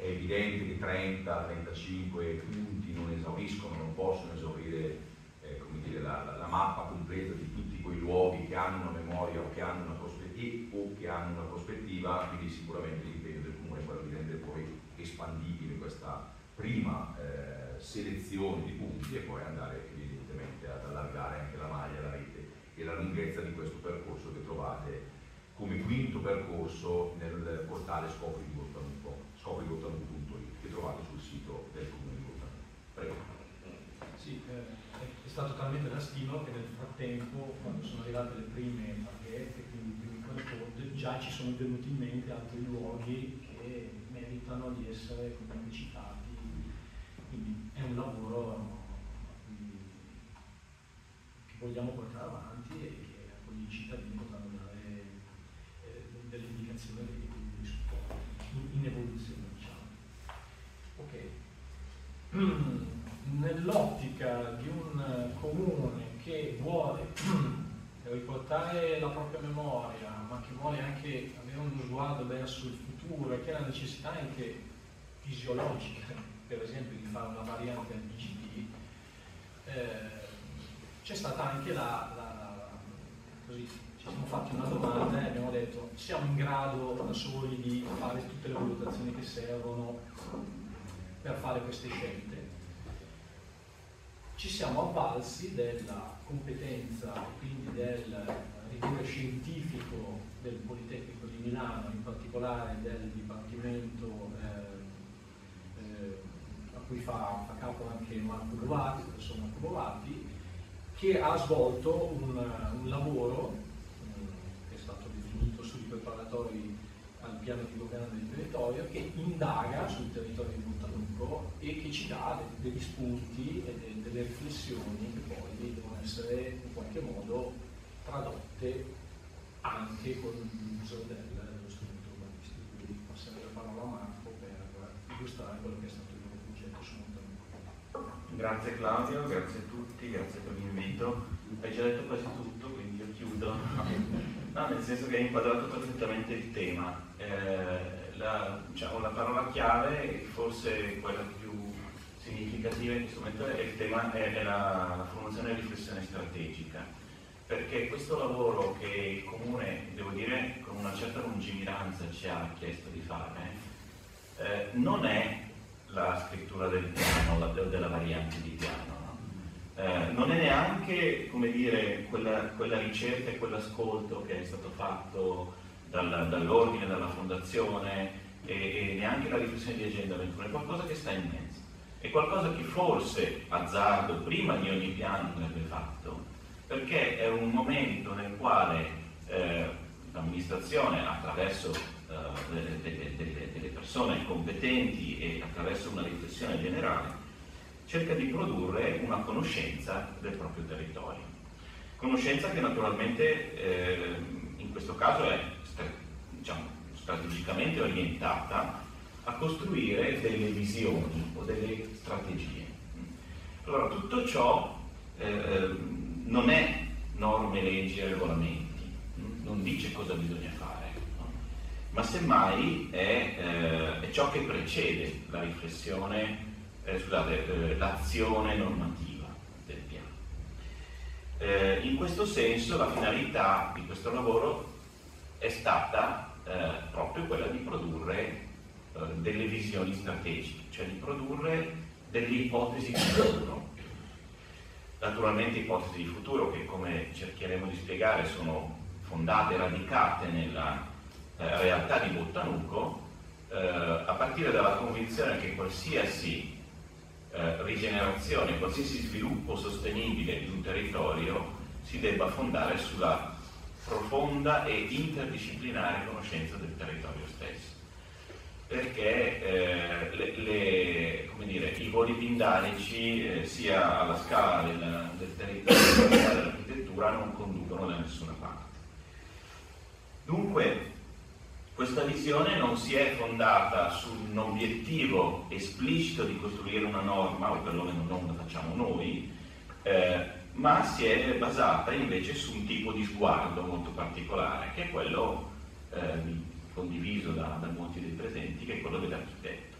è evidente che 30-35 punti non esauriscono, non possono esaurire eh, dire, la, la, la, mappa completa di tutti quei luoghi che hanno una memoria o che hanno una prospettiva, o che hanno una prospettiva quindi sicuramente l'impegno del Comune è quello di rendere poi espandibile questa prima eh, selezione di punti e poi andare evidentemente ad allargare anche la maglia, la rete e la lunghezza di questo percorso che trovate come quinto percorso nel portale Scopri di Bottanuco, scopribottanuco.it che trovate sul sito del comune di Bottanuco. Prego. Sì, eh, è stato talmente da stimolo che nel frattempo, quando sono arrivate le prime targhette, quindi i primi controlli, già ci sono venuti in mente altri luoghi che meritano di essere comunque citati. Quindi è un lavoro che vogliamo portare avanti e che con i cittadini potranno dell'indicazione dei, dei supporti in, in, evoluzione diciamo. Ok. Nell'ottica di un comune che vuole riportare la propria memoria, ma che vuole anche avere uno sguardo verso il futuro e che ha la necessità anche fisiologica, per esempio, di fare una variante al PGD, eh, c'è stata anche la, la così, ci siamo fatti una domanda e abbiamo detto siamo in grado da soli di fare tutte le valutazioni che servono per fare queste scelte. Ci siamo avvalsi della competenza quindi del rigore scientifico del Politecnico di Milano, in particolare del Dipartimento eh, eh, a cui fa, fa, capo anche Marco Bovati, professor Marco Bovati, che ha svolto un, un lavoro preparatori al piano di governo del territorio che indaga sul territorio di Montalupo e che ci dà degli spunti e delle riflessioni che poi essere in qualche modo tradotte anche con l'uso del, dello strumento urbanistico. Quindi passerei la parola a Marco per illustrare quello che è stato il loro progetto su Montanuco. Grazie Claudio, grazie a tutti, grazie per l'invito. Hai già detto quasi tutto, quindi io chiudo. No, nel senso che hai inquadrato perfettamente il tema. Eh, la, diciamo, la parola chiave, forse quella più significativa in questo momento, è, il tema, è, è la, formazione e riflessione strategica perché questo lavoro che il Comune, devo dire, con una certa lungimiranza ci ha chiesto di fare, eh, non è la scrittura del piano, la, della variante di piano, no? eh, non è neanche, come dire, quella, quella, ricerca e quell'ascolto che è stato fatto dal, dall'ordine, dalla fondazione e, e, neanche la riflessione di Agenda 21, è qualcosa che sta in mezzo, è qualcosa che forse Azzardo prima di ogni piano avrebbe fatto, perché è un momento nel quale eh, l'amministrazione, attraverso eh, delle, delle, delle, persone competenti e attraverso una riflessione generale, cerca di produrre una conoscenza del proprio territorio. Conoscenza che naturalmente eh, in questo caso è diciamo, strategicamente orientata a costruire delle visioni o delle strategie. Allora tutto ciò eh, non è norme, leggi e regolamenti, non dice cosa bisogna fare, no? ma semmai è, eh, è, ciò che precede la riflessione, eh, scusate, eh, l'azione normativa del piano. Eh, in questo senso la finalità di questo lavoro è stata eh, proprio quella di produrre delle visioni strategiche, cioè di produrre delle ipotesi di futuro. Naturalmente ipotesi di futuro che come cercheremo di spiegare sono fondate radicate nella eh, realtà di Bottanuco, eh, a partire dalla convinzione che qualsiasi eh, rigenerazione, qualsiasi sviluppo sostenibile di un territorio si debba fondare sulla profonda e interdisciplinare conoscenza del territorio perché eh, le, le, dire, i voli pindarici eh, sia alla scala del, del territorio che dell'architettura non conducono da nessuna parte. Dunque, questa visione non si è fondata su un obiettivo esplicito di costruire una norma, o perlomeno non la facciamo noi, eh, ma si è basata invece su un tipo di sguardo molto particolare, che è quello eh, condiviso da, da molti dei presenti, che è quello dell'architetto.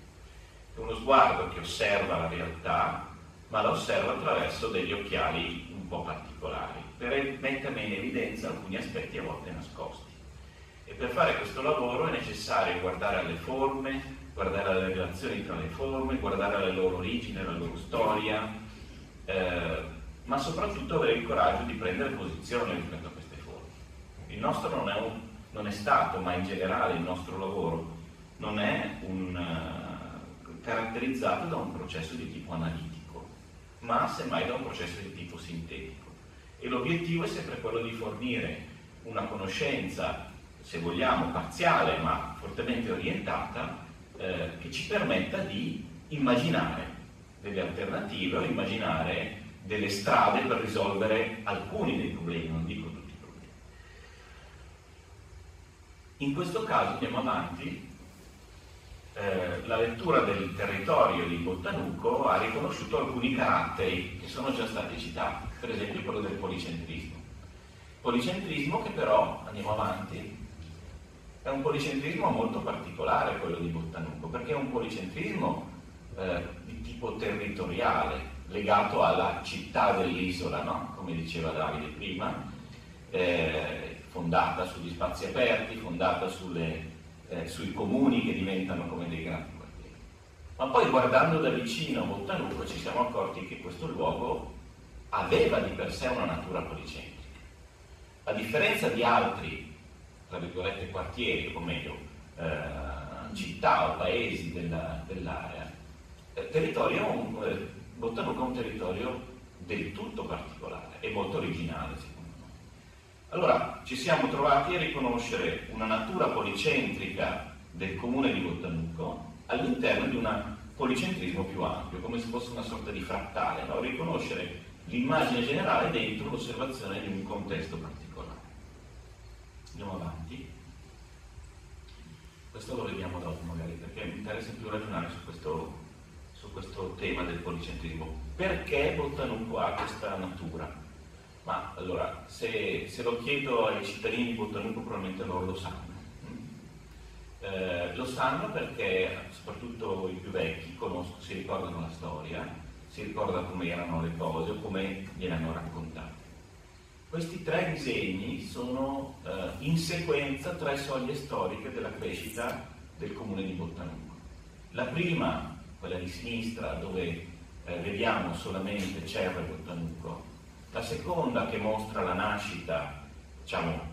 È uno sguardo che osserva la realtà, ma la osserva attraverso degli occhiali un po' particolari, per mettere in evidenza alcuni aspetti a volte nascosti. E per fare questo lavoro è necessario guardare alle forme, guardare alle relazioni tra le forme, guardare alle loro origini, alla loro storia, eh, ma soprattutto avere il coraggio di prendere posizione rispetto a queste forme. Il nostro non è un non è stato, ma in generale il nostro lavoro non è un, uh, caratterizzato da un processo di tipo analitico, ma semmai da un processo di tipo sintetico. E l'obiettivo è sempre quello di fornire una conoscenza, se vogliamo, parziale, ma fortemente orientata, eh, che ci permetta di immaginare delle alternative o immaginare delle strade per risolvere alcuni dei problemi, non dico tutti In questo caso andiamo avanti, eh, la lettura del territorio di Bottanuco ha riconosciuto alcuni caratteri che sono già stati citati, per esempio quello del policentrismo. Policentrismo che però, andiamo avanti, è un policentrismo molto particolare quello di Bottanuco, perché è un policentrismo eh, di tipo territoriale, legato alla città dell'isola, no? come diceva Davide prima, eh, fondata sugli spazi aperti, fondata sulle, eh, sui comuni che diventano come dei grandi quartieri. Ma poi guardando da vicino Montanuco ci siamo accorti che questo luogo aveva di per sé una natura policentrica. A differenza di altri, tra virgolette, quartieri, o meglio, eh, città o paesi della, dell'area, eh, territorio, eh, Bottanuco è un territorio del tutto particolare e molto originale, allora ci siamo trovati a riconoscere una natura policentrica del comune di Bottanuco all'interno di un policentrismo più ampio, come se fosse una sorta di frattale, no? riconoscere l'immagine generale dentro l'osservazione di un contesto particolare. andiamo avanti. Questo lo vediamo dopo magari, perché mi interessa più ragionare su questo, su questo tema del policentrismo. Perché Bottanuco ha questa natura? Ma allora, se, se lo chiedo ai cittadini di Bottanuco probabilmente loro lo sanno. Eh, lo sanno perché soprattutto i più vecchi conoscono, si ricordano la storia, si ricorda come erano le cose o come gliel'hanno raccontate. Questi tre disegni sono eh, in sequenza tre soglie storiche della crescita del comune di Bottanuco. La prima, quella di sinistra, dove eh, vediamo solamente Cerro e Bottanuco, la seconda che mostra la nascita, diciamo,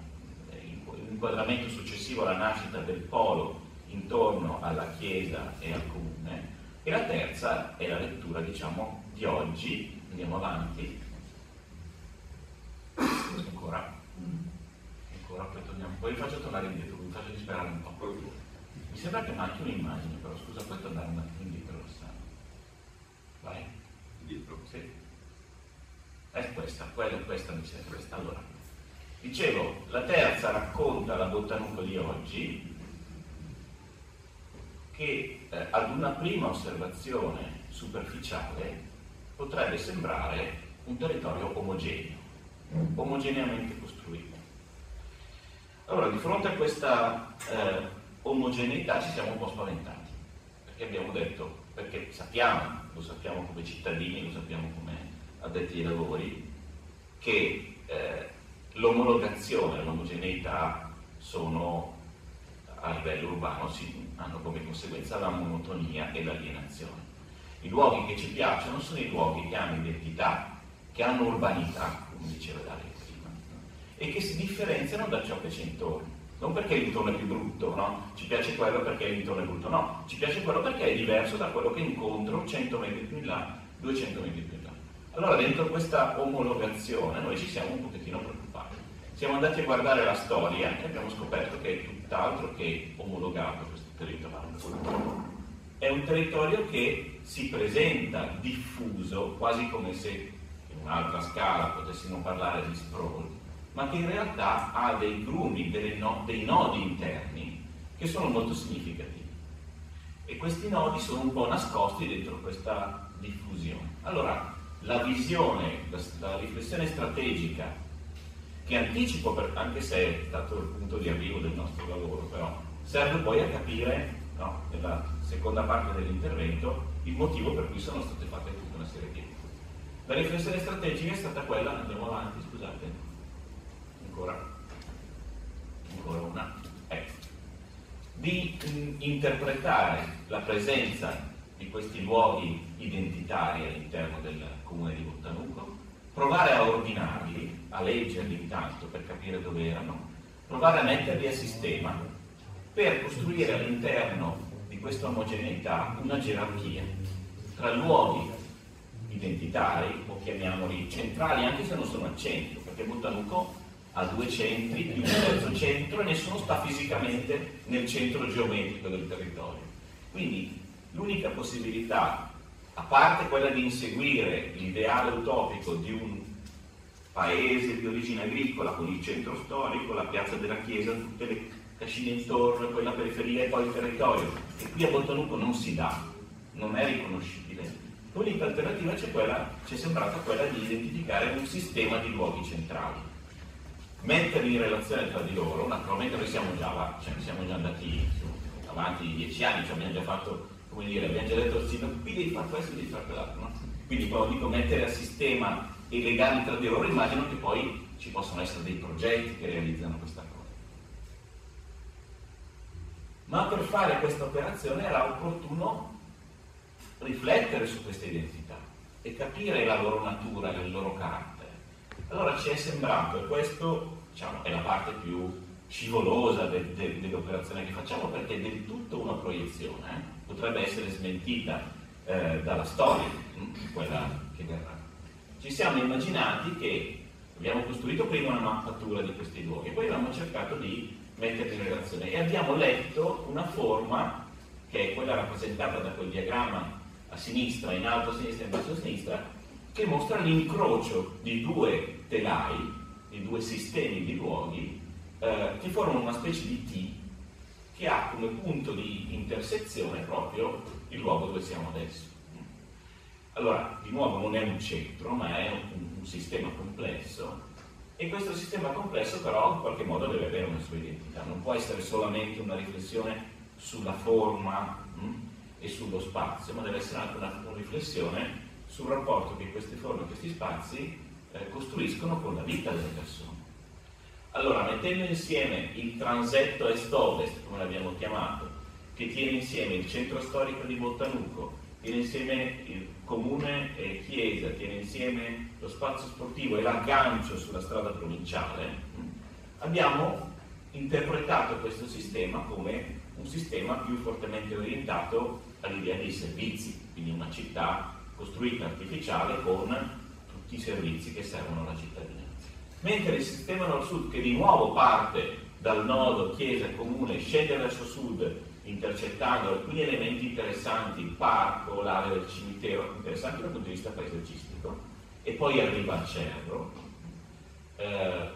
l'inquadramento successivo alla nascita del polo intorno alla chiesa e al comune, e la terza è la lettura, diciamo, di oggi, andiamo avanti, ancora, ancora, poi torniamo, poi vi faccio tornare indietro, vi faccio disperare un po'. Mi sembra che manchi un'immagine, però scusa, puoi tornare un attimo indietro, Rossano. Vai. Indietro. Sì. È questa, quella, questa mi sembra questa. Allora, dicevo, la terza racconta la Bottanuco di oggi, che eh, ad una prima osservazione superficiale potrebbe sembrare un territorio omogeneo omogeneamente costruito. Allora, di fronte a questa eh, omogeneità ci siamo un po' spaventati, perché abbiamo detto, perché sappiamo, lo sappiamo come cittadini, lo sappiamo come addetti ai lavori, che eh, l'omologazione e l'omogeneità sono a livello urbano, sì, hanno come conseguenza la monotonia e l'alienazione. I luoghi che ci piacciono sono i luoghi che hanno identità, che hanno urbanità, come diceva Dario prima, e che si differenziano da ciò che c'è intorno. Non perché l'intorno è più brutto, no? Ci piace quello perché l'intorno è brutto, no, ci piace quello perché è diverso da quello che incontro 100 metri più in là, 200 metri più in là. Allora dentro questa omologazione noi ci siamo un pochettino preoccupati. Siamo andati a guardare la storia e abbiamo scoperto che è tutt'altro che omologato questo territorio. È un territorio che si presenta diffuso, quasi come se un'altra scala potessimo parlare di sprawl, ma che in realtà ha dei grumi, no, dei nodi interni che sono molto significativi. E questi nodi sono un po' nascosti dentro questa diffusione. Allora, la visione, la, la riflessione strategica, che anticipo, per, anche se è stato il punto di arrivo del nostro lavoro, però serve poi a capire, no, nella seconda parte dell'intervento, il motivo per cui sono state fatte tutta una serie di la riflessione strategica è stata quella, andiamo avanti, scusate, ancora, ancora una, ecco, di in, interpretare la presenza di questi luoghi identitari all'interno del comune di Bottanuco, provare a ordinarli, a leggerli intanto per capire dove erano, provare a metterli a sistema per costruire all'interno di questa omogeneità una gerarchia tra luoghi identitari, o chiamiamoli centrali, anche se non sono al centro, perché Buttanuco ha due centri, più un terzo centro, e nessuno sta fisicamente nel centro geometrico del territorio. Quindi l'unica possibilità, a parte quella di inseguire l'ideale utopico di un paese di origine agricola, con il centro storico, la piazza della chiesa, tutte le cascine intorno, poi la periferia e poi il territorio, che qui a Bottanuco non si dà, non è riconoscibile. L'unica alternativa ci è sembrata quella di identificare un sistema di luoghi centrali, metterli in relazione tra di loro, naturalmente noi siamo già, cioè siamo già andati avanti di dieci anni, cioè abbiamo già fatto, come dire, abbiamo già detto al sindaco, qui devi fare questo, devi fare quell'altro, no? Quindi quando dico mettere a sistema e legare tra di loro, immagino che poi ci possono essere dei progetti che realizzano questa cosa. Ma per fare questa operazione era opportuno riflettere su queste identità e capire la loro natura, il loro carattere. Allora ci è sembrato, e questo diciamo, è la parte più scivolosa de, de, dell'operazione che facciamo perché è del tutto una proiezione, eh? Potrebbe essere smentita eh, dalla storia, mm, quella che verrà. Ci siamo immaginati che abbiamo costruito prima una mappatura di questi luoghi, poi abbiamo cercato di metterli in relazione e abbiamo letto una forma che è quella rappresentata da quel diagramma a sinistra, in alto a sinistra e in basso a sinistra, che mostra l'incrocio di due telai, di due sistemi di luoghi eh, che formano una specie di T che ha come punto di intersezione proprio il luogo dove siamo adesso. Allora, di nuovo non è un centro, ma è un, un sistema complesso e questo sistema complesso però in qualche modo deve avere una sua identità, non può essere solamente una riflessione sulla forma mh, hm, e sullo spazio, ma deve essere anche una, una, riflessione sul rapporto che queste forme e questi spazi eh, costruiscono con la vita delle persone. Allora, mettendo insieme il transetto est-ovest, come l'abbiamo chiamato, che tiene insieme il centro storico di Bottanuco, tiene insieme il comune e chiesa, tiene insieme lo spazio sportivo e l'aggancio sulla strada provinciale, abbiamo interpretato questo sistema come un sistema più fortemente orientato all'idea dei servizi, quindi una città costruita artificiale con tutti i servizi che servono alla cittadinanza. Mentre il sistema nord-sud, che di nuovo parte dal nodo chiesa-comune, scende verso sud, intercettando alcuni elementi interessanti, il parco, l'area del cimitero, interessanti dal punto di vista paesaggistico, e poi arriva al Cerro, eh,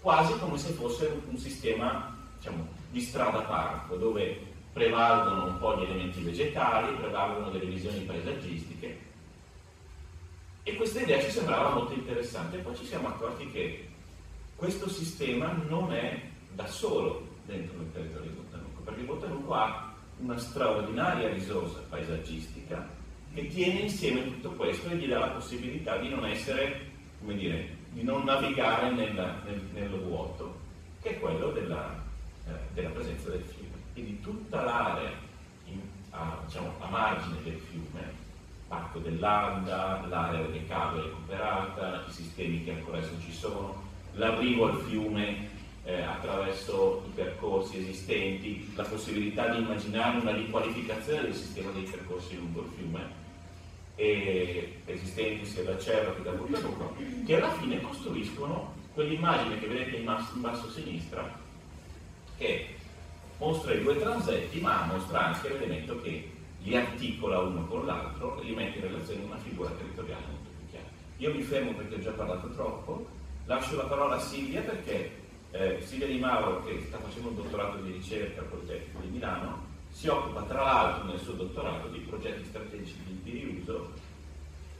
quasi come se fosse un sistema diciamo, di strada-parco, dove prevalgono un po' gli elementi vegetali, prevalgono delle visioni paesaggistiche, e questa idea ci sembrava molto interessante, poi ci siamo accorti che questo sistema non è da solo dentro il territorio di Bottanuco, perché Bottanuco ha una straordinaria risorsa paesaggistica che tiene insieme tutto questo e gli dà la possibilità di non essere, come dire, di non navigare nel, nel, nello vuoto, che è quello della, eh, della presenza del fiume. Quindi tutta l'area in, a, diciamo, a margine del fiume Parco dell'Anda, l'area delle cave recuperata, i sistemi che ancora adesso ci sono, l'arrivo al fiume eh, attraverso i percorsi esistenti, la possibilità di immaginare una riqualificazione del sistema dei percorsi lungo il fiume e, esistenti sia da Cerro che da Burtanuco, che alla fine costruiscono quell'immagine che vedete in basso, in basso a sinistra, che mostra i due transetti, ma mostra anche l'elemento che li articola uno con l'altro e li mette in relazione una figura territoriale molto più chiara. Io mi fermo perché ho già parlato troppo, lascio la parola a Silvia perché eh, Silvia Di Mauro, che sta facendo un dottorato di ricerca al Politecnico di Milano, si occupa tra l'altro nel suo dottorato di progetti strategici di riuso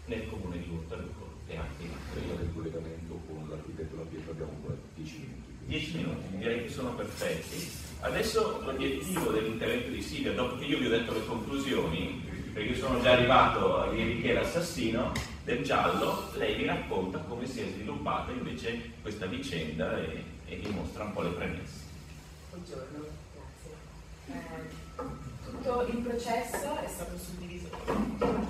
nel comune di Urtaluco e anche in Prima del collegamento con l'architetto La Pietra abbiamo ancora 10 minuti. 10 minuti, direi che sono perfetti. Adesso l'obiettivo dell'intervento di Silvia, dopo che io vi ho detto le conclusioni, perché io sono già arrivato a ieri che era assassino del giallo, lei vi racconta come si è sviluppata invece questa vicenda e, e vi mostra un po' le premesse. Buongiorno, grazie. Eh, tutto il processo è stato suddiviso. Erano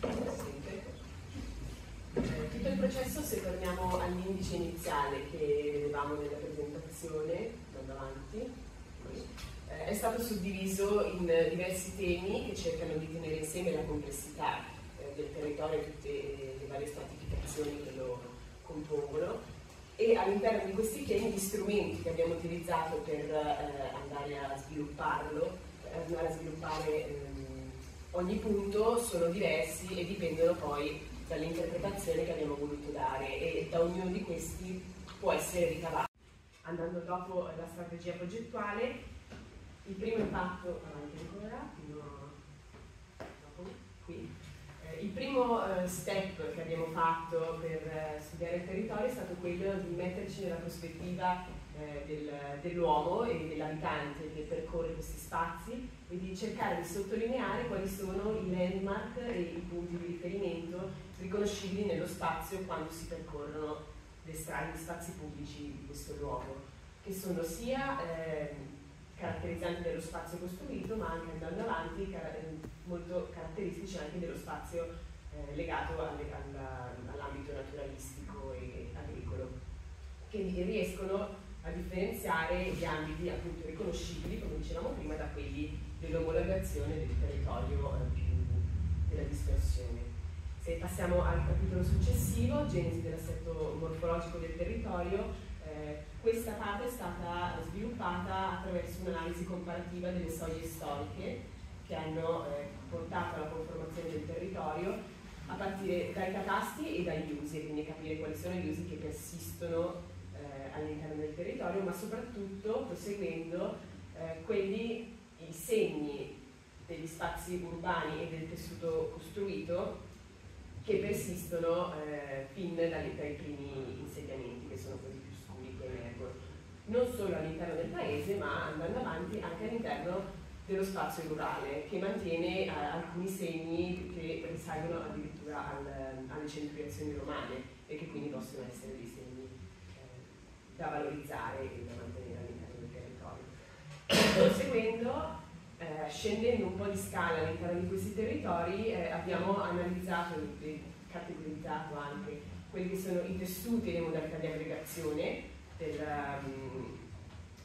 Sì. Eh, tutto il processo, se torniamo all'indice iniziale che vedevamo nella presentazione, andando avanti, eh, è stato suddiviso in diversi temi che cercano di tenere insieme la complessità eh, del territorio e tutte le varie stratificazioni che lo compongono. E all'interno di questi temi gli strumenti che abbiamo utilizzato per andare a svilupparlo, andare a sviluppare ehm, ogni punto sono diversi e dipendono poi dall'interpretazione che abbiamo voluto dare e da ognuno di questi può essere ricavato. Andando dopo alla strategia progettuale, il primo impatto, avanti ancora, fino dopo, qui, eh, il primo eh, step che abbiamo fatto per eh, studiare il territorio è stato quello di metterci nella prospettiva eh, del, dell'uomo e dell'abitante che percorre questi spazi e di cercare di sottolineare quali sono i landmark e i punti di riferimento riconoscibili nello spazio quando si percorrono le strade, gli spazi pubblici di questo luogo, che sono sia eh, caratterizzanti dello spazio costruito, ma anche andando avanti car molto caratteristici anche dello spazio eh, legato all'ambito naturalistico e agricolo, che riescono a differenziare gli ambiti appunto riconoscibili, come dicevamo prima, da quelli dell'omologazione del territorio eh, della dispersione. Se passiamo al capitolo successivo, genesi dell'assetto morfologico del territorio, eh, questa parte è stata sviluppata attraverso un'analisi comparativa delle soglie storiche che hanno eh, portato alla conformazione del territorio a partire dai catasti e dagli usi, quindi capire quali sono gli usi che persistono eh, all'interno del territorio, ma soprattutto proseguendo eh, quelli, i segni degli spazi urbani e del tessuto costruito che persistono eh, fin dai, primi insediamenti, che sono quelli più scuri che emergono, non solo all'interno del paese, ma andando avanti anche all'interno dello spazio rurale, che mantiene eh, alcuni segni che risalgono addirittura al, alle centuriazioni romane e che quindi possono essere dei segni eh, da valorizzare e da mantenere all'interno del territorio. Proseguendo, eh, scendendo un po' di scala all'interno di questi territori, eh, abbiamo analizzato e categorizzato anche quelli che sono i tessuti e le modalità di aggregazione del, um,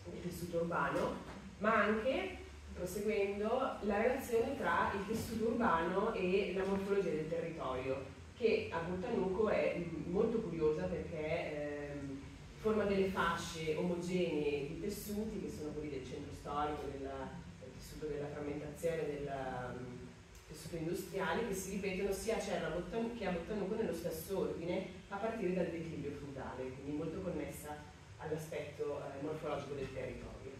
del tessuto urbano, ma anche proseguendo la relazione tra il tessuto urbano e la morfologia del territorio, che a Montanuco è molto curiosa perché ehm, forma delle fasce omogenee di tessuti, che sono quelli del centro storico, della, del tessuto della frammentazione, del um, tessuto industriale, che si ripetono sia a Cerra che a Bottanuco nello stesso ordine, a partire dal declivio frutale, quindi molto connessa all'aspetto eh, morfologico del territorio.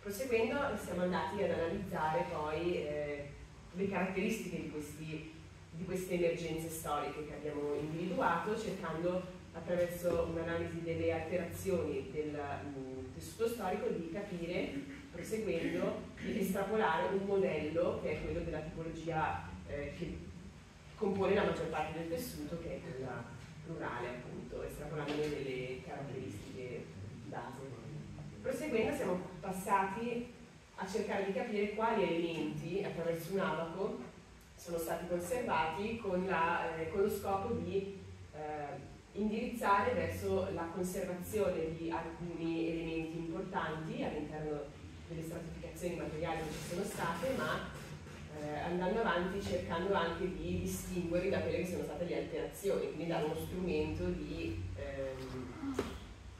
Proseguendo siamo andati ad analizzare poi eh, le caratteristiche di, questi, di, queste emergenze storiche che abbiamo individuato, cercando attraverso un'analisi delle alterazioni del um, tessuto storico di capire, proseguendo, di estrapolare un modello che è quello della tipologia eh, che compone la maggior parte del tessuto, che è quella rurale appunto, estrapolandone delle caratteristiche base. Proseguendo siamo passati a cercare di capire quali elementi attraverso un abaco sono stati conservati con, la, eh, con lo scopo di eh, indirizzare verso la conservazione di alcuni elementi importanti all'interno delle stratificazioni materiali che ci sono state, ma eh, andando avanti cercando anche di distinguerli da quelle che sono state le alterazioni, quindi dare uno strumento di ehm,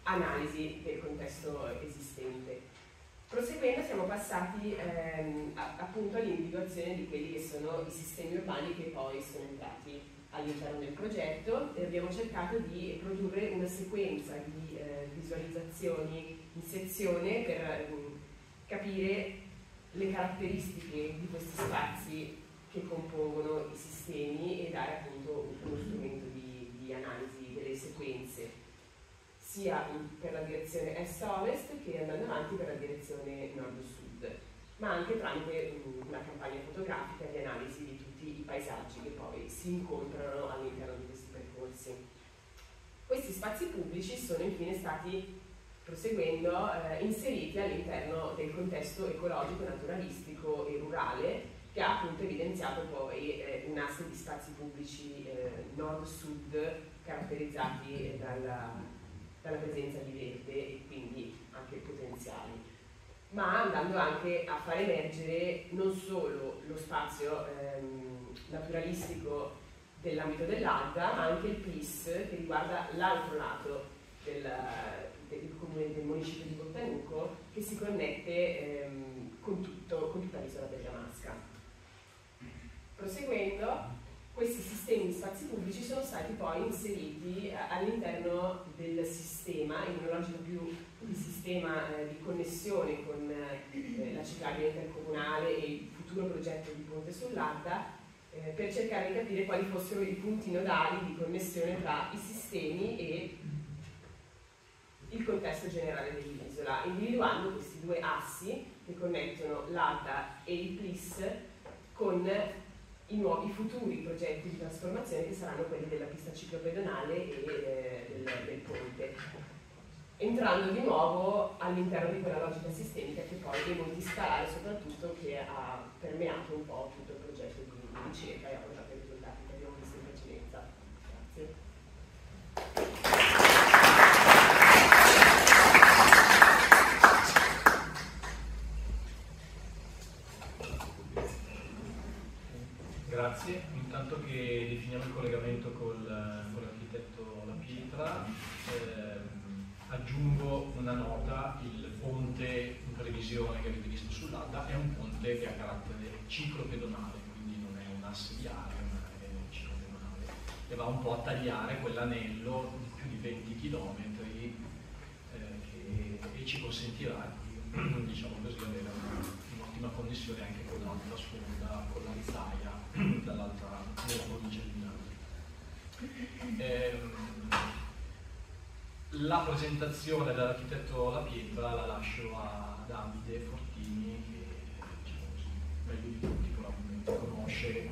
analisi del contesto esistente. Proseguendo siamo passati ehm, a, appunto all'individuazione di quelli che sono i sistemi urbani che poi sono entrati all'interno del progetto e abbiamo cercato di produrre una sequenza di eh, visualizzazioni in sezione per eh, capire le caratteristiche di questi spazi che compongono i sistemi e dare appunto uno strumento di, di analisi delle sequenze sia per la direzione est-ovest che andando avanti per la direzione nord-sud, ma anche tramite una campagna fotografica di analisi di tutti i paesaggi che poi si incontrano all'interno di questi percorsi. Questi spazi pubblici sono infine stati, proseguendo, eh, inseriti all'interno del contesto ecologico, naturalistico e rurale che ha appunto evidenziato poi eh, un asse di spazi pubblici eh, nord-sud caratterizzati dalla dalla presenza di verde e quindi anche potenziali, ma andando anche a far emergere non solo lo spazio ehm, naturalistico dell'ambito dell'Alta, ma anche il PIS che riguarda l'altro lato del, del, comune, del municipio di Bottanuco che si connette ehm, con, tutto, con tutta l'isola bergamasca. Proseguendo, questi sistemi di spazi pubblici sono stati poi inseriti eh, all'interno del sistema, in una logica più di sistema eh, di connessione con eh, la ciclabile intercomunale e il futuro progetto di Ponte sull'Adda, eh, per cercare di capire quali fossero i punti nodali di connessione tra i sistemi e il contesto generale dell'isola, individuando questi due assi che connettono l'Adda e il PLIS con i nuovi futuri progetti di trasformazione che saranno quelli della pista ciclopedonale e eh, del, del, ponte, entrando di nuovo all'interno di quella logica sistemica che poi è multiscalare soprattutto che ha permeato un po' tutto il progetto di, ricerca e ha portato i risultati che abbiamo visto in precedenza. Grazie. Grazie, intanto che definiamo il collegamento col, con l'architetto La Pietra, ehm, aggiungo una nota, il ponte in previsione che avete visto sull'Adda è un ponte che ha carattere ciclopedonale, quindi non è un asse viario, ma è ciclopedonale. e va un po' a tagliare quell'anello di più di 20 km eh, che, e ci consentirà di diciamo così, avere un'ottima connessione anche con l'altra sponda, con la risaia dall'altra della provincia di Milano. Eh, la presentazione dell'architetto La Pietra la lascio a Davide Fortini che diciamo così, meglio di tutti probabilmente conosce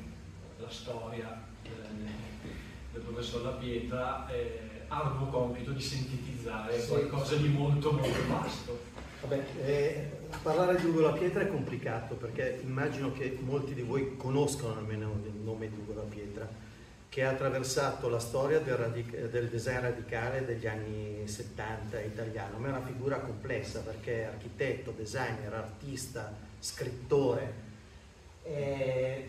la storia del, del professor La Pietra, eh, arduo compito di sintetizzare sì. qualcosa di molto molto vasto. Vabbè, eh, parlare di Ugo La Pietra è complicato perché immagino che molti di voi conoscono almeno il nome di Ugo La Pietra che ha attraversato la storia del, radic- del, design radicale degli anni 70 italiano, ma è una figura complessa perché è architetto, designer, artista, scrittore. E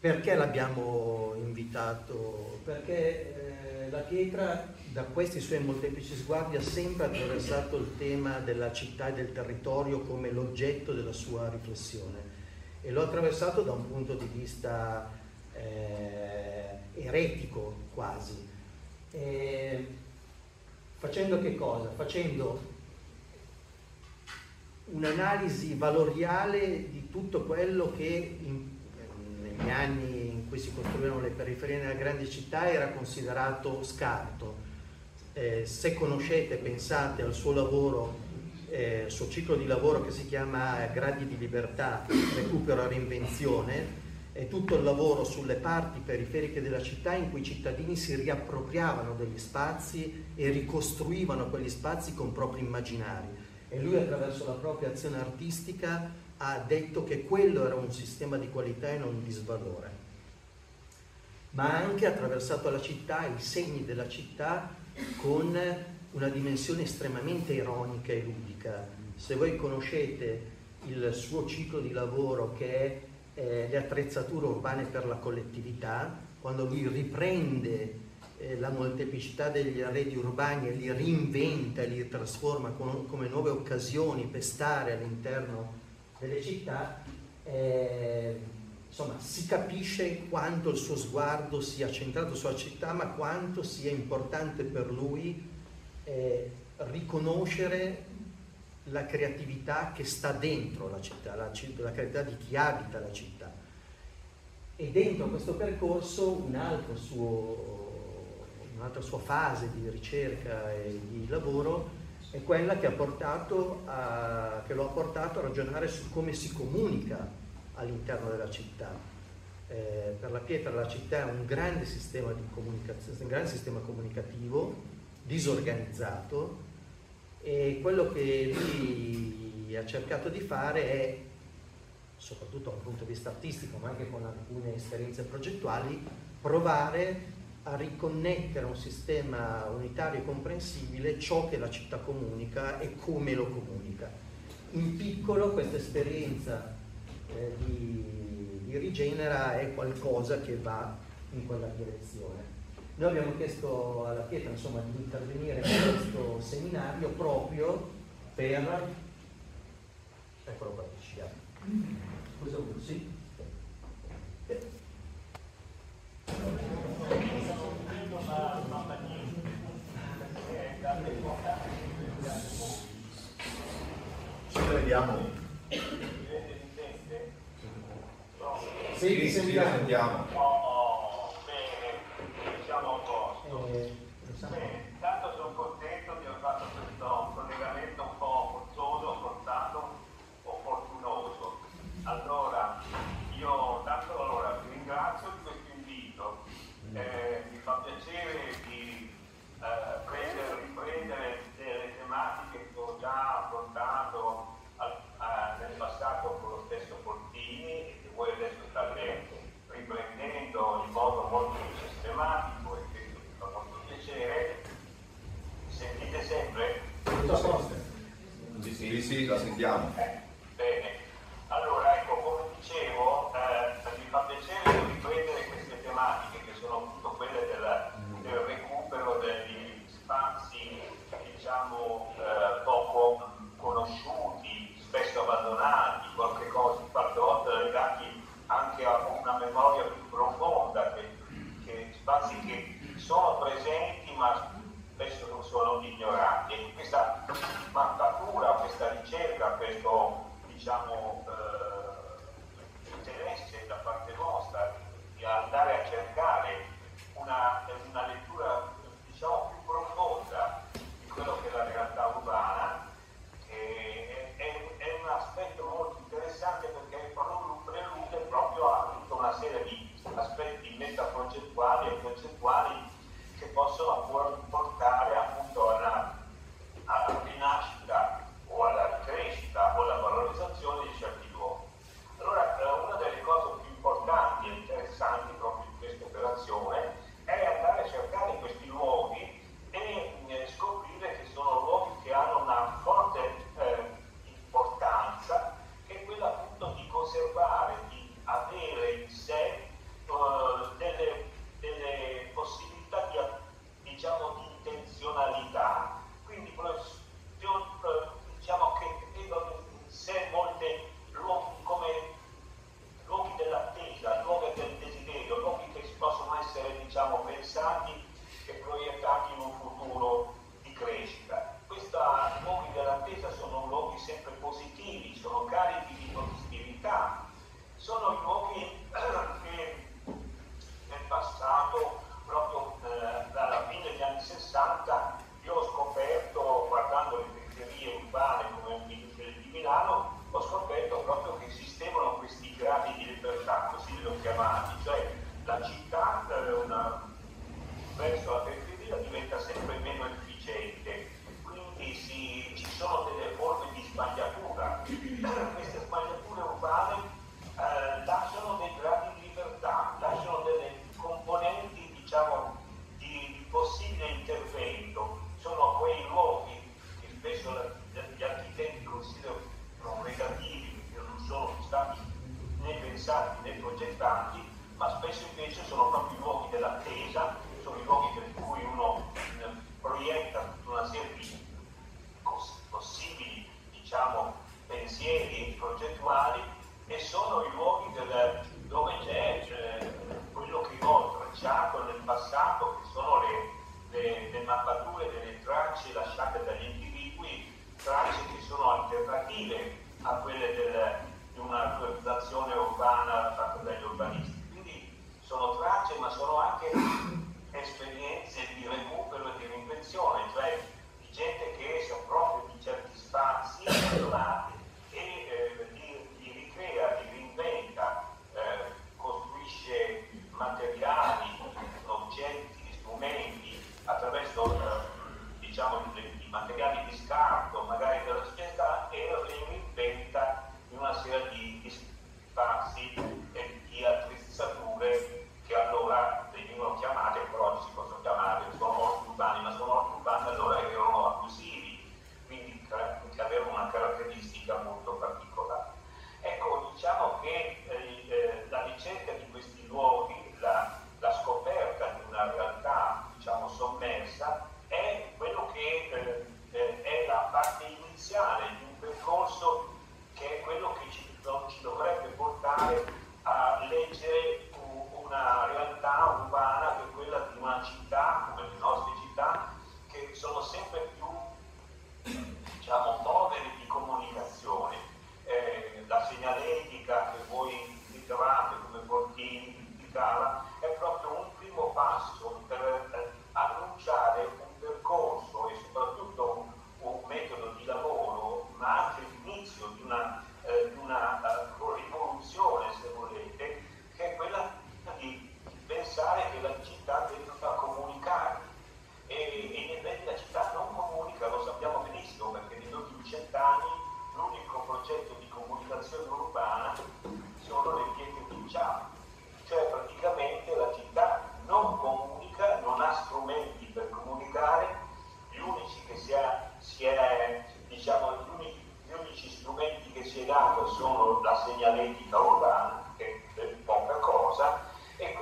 perché l'abbiamo invitato? Perché eh, la pietra da questi suoi molteplici sguardi ha sempre attraversato il tema della città e del territorio come l'oggetto della sua riflessione e l'ho attraversato da un punto di vista eh, eretico quasi. Eh, facendo che cosa? Facendo un'analisi valoriale di tutto quello che in, negli anni in cui si costruivano le periferie nelle grandi città era considerato scarto. Eh, se conoscete, pensate al suo lavoro, eh, suo ciclo di lavoro che si chiama Gradi di libertà, recupero e reinvenzione, è tutto il lavoro sulle parti periferiche della città in cui i cittadini si riappropriavano degli spazi e ricostruivano quegli spazi con propri immaginari. E lui attraverso la propria azione artistica ha detto che quello era un sistema di qualità e non di svalore. Ma ha anche attraversato la città, i segni della città, con una dimensione estremamente ironica e ludica. Se voi conoscete il suo ciclo di lavoro che è eh, le attrezzature urbane per la collettività, quando lui riprende eh, la molteplicità degli arredi urbani e li reinventa li trasforma con, come nuove occasioni per stare all'interno delle città, eh, insomma si capisce quanto il suo sguardo sia centrato sulla città, ma quanto sia importante per lui eh, riconoscere la creatività che sta dentro la città, la, la creatività di chi abita la città. E dentro questo percorso un suo, un'altra sua fase di ricerca e di lavoro è quella che, a, che, lo ha portato a ragionare su come si comunica all'interno della città. Eh, per la pietra la città è un grande sistema un grande sistema comunicativo, disorganizzato, e quello che lui ha cercato di fare è, soprattutto dal punto di vista artistico, ma anche con alcune esperienze progettuali, provare a riconnettere a un sistema unitario e comprensibile ciò che la città comunica e come lo comunica. In piccolo questa esperienza eh, di, di Rigenera è qualcosa che va in quella direzione. Noi abbiamo chiesto alla Pietra insomma, di intervenire in questo seminario proprio per... Eccolo qua, ci Cosa vuoi? Sì? Ci vediamo. Sì, ti sentiamo. Sì, la sentiamo.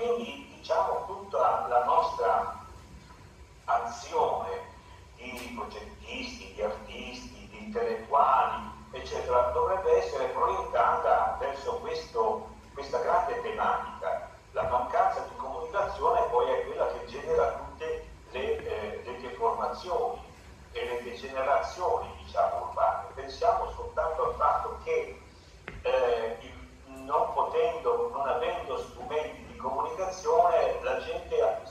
Quindi diciamo tutta la nostra azione di progettisti, di artisti, di intellettuali, eccetera, dovrebbe essere proiettata verso questo, questa grande tematica. La mancanza di comunicazione poi è quella che genera tutte le, eh, le deformazioni e le degenerazioni diciamo, urbane. Pensiamo soltanto al fatto che eh, non potendo, non avendo comunicazione, la gente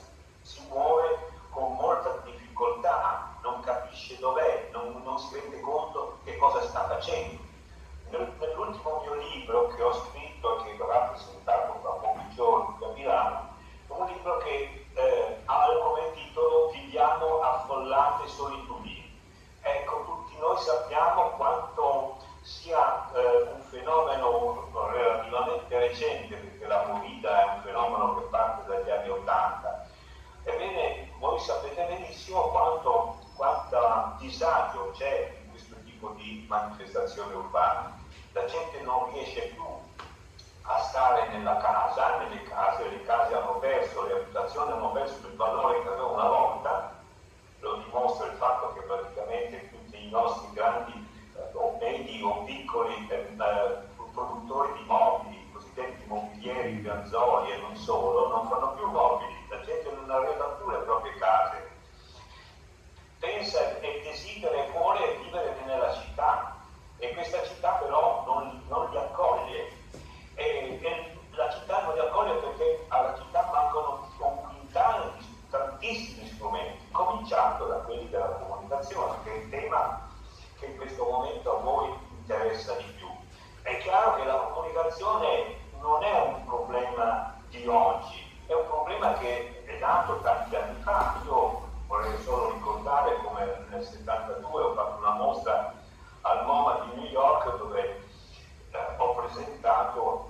si muove con molta difficoltà, non capisce dov'è, non, non si rende conto che cosa sta facendo. Nell'ultimo mio libro che ho scritto e che verrà presentato tra pochi giorni a Milano, è un libro che eh, ha come titolo Viviamo affollate solitudini. Ecco, tutti noi sappiamo quanto sia eh, un fenomeno relativamente recente, perché la movida è un fenomeno che parte dagli anni Ottanta. Ebbene, voi sapete benissimo quanto, quanto disagio c'è in questo tipo di manifestazione urbana. La gente non riesce più a stare nella casa, nelle case, le case hanno perso, le abitazioni hanno perso il valore che avevano una volta, lo dimostra il fatto che praticamente tutti i nostri grandi o medi o piccoli eh, produttori di mobili, i cosiddetti mobilieri, ganzoli e non solo, non fanno più mobili, la gente non arreda più le proprie case pensa e desidera e vuole vivere nella città e questa città però non, non li accoglie. E, e la città non li accoglie perché alla città mancano un quintale di tantissimi strumenti, cominciando da quelli della comunicazione, che è il tema che in questo momento a voi interessa di più. È chiaro che la comunicazione non è un problema di oggi, è un problema che è nato tanti anni fa. Io Vorrei solo ricordare come nel 72 ho fatto una mostra al MoMA di New York dove eh, ho presentato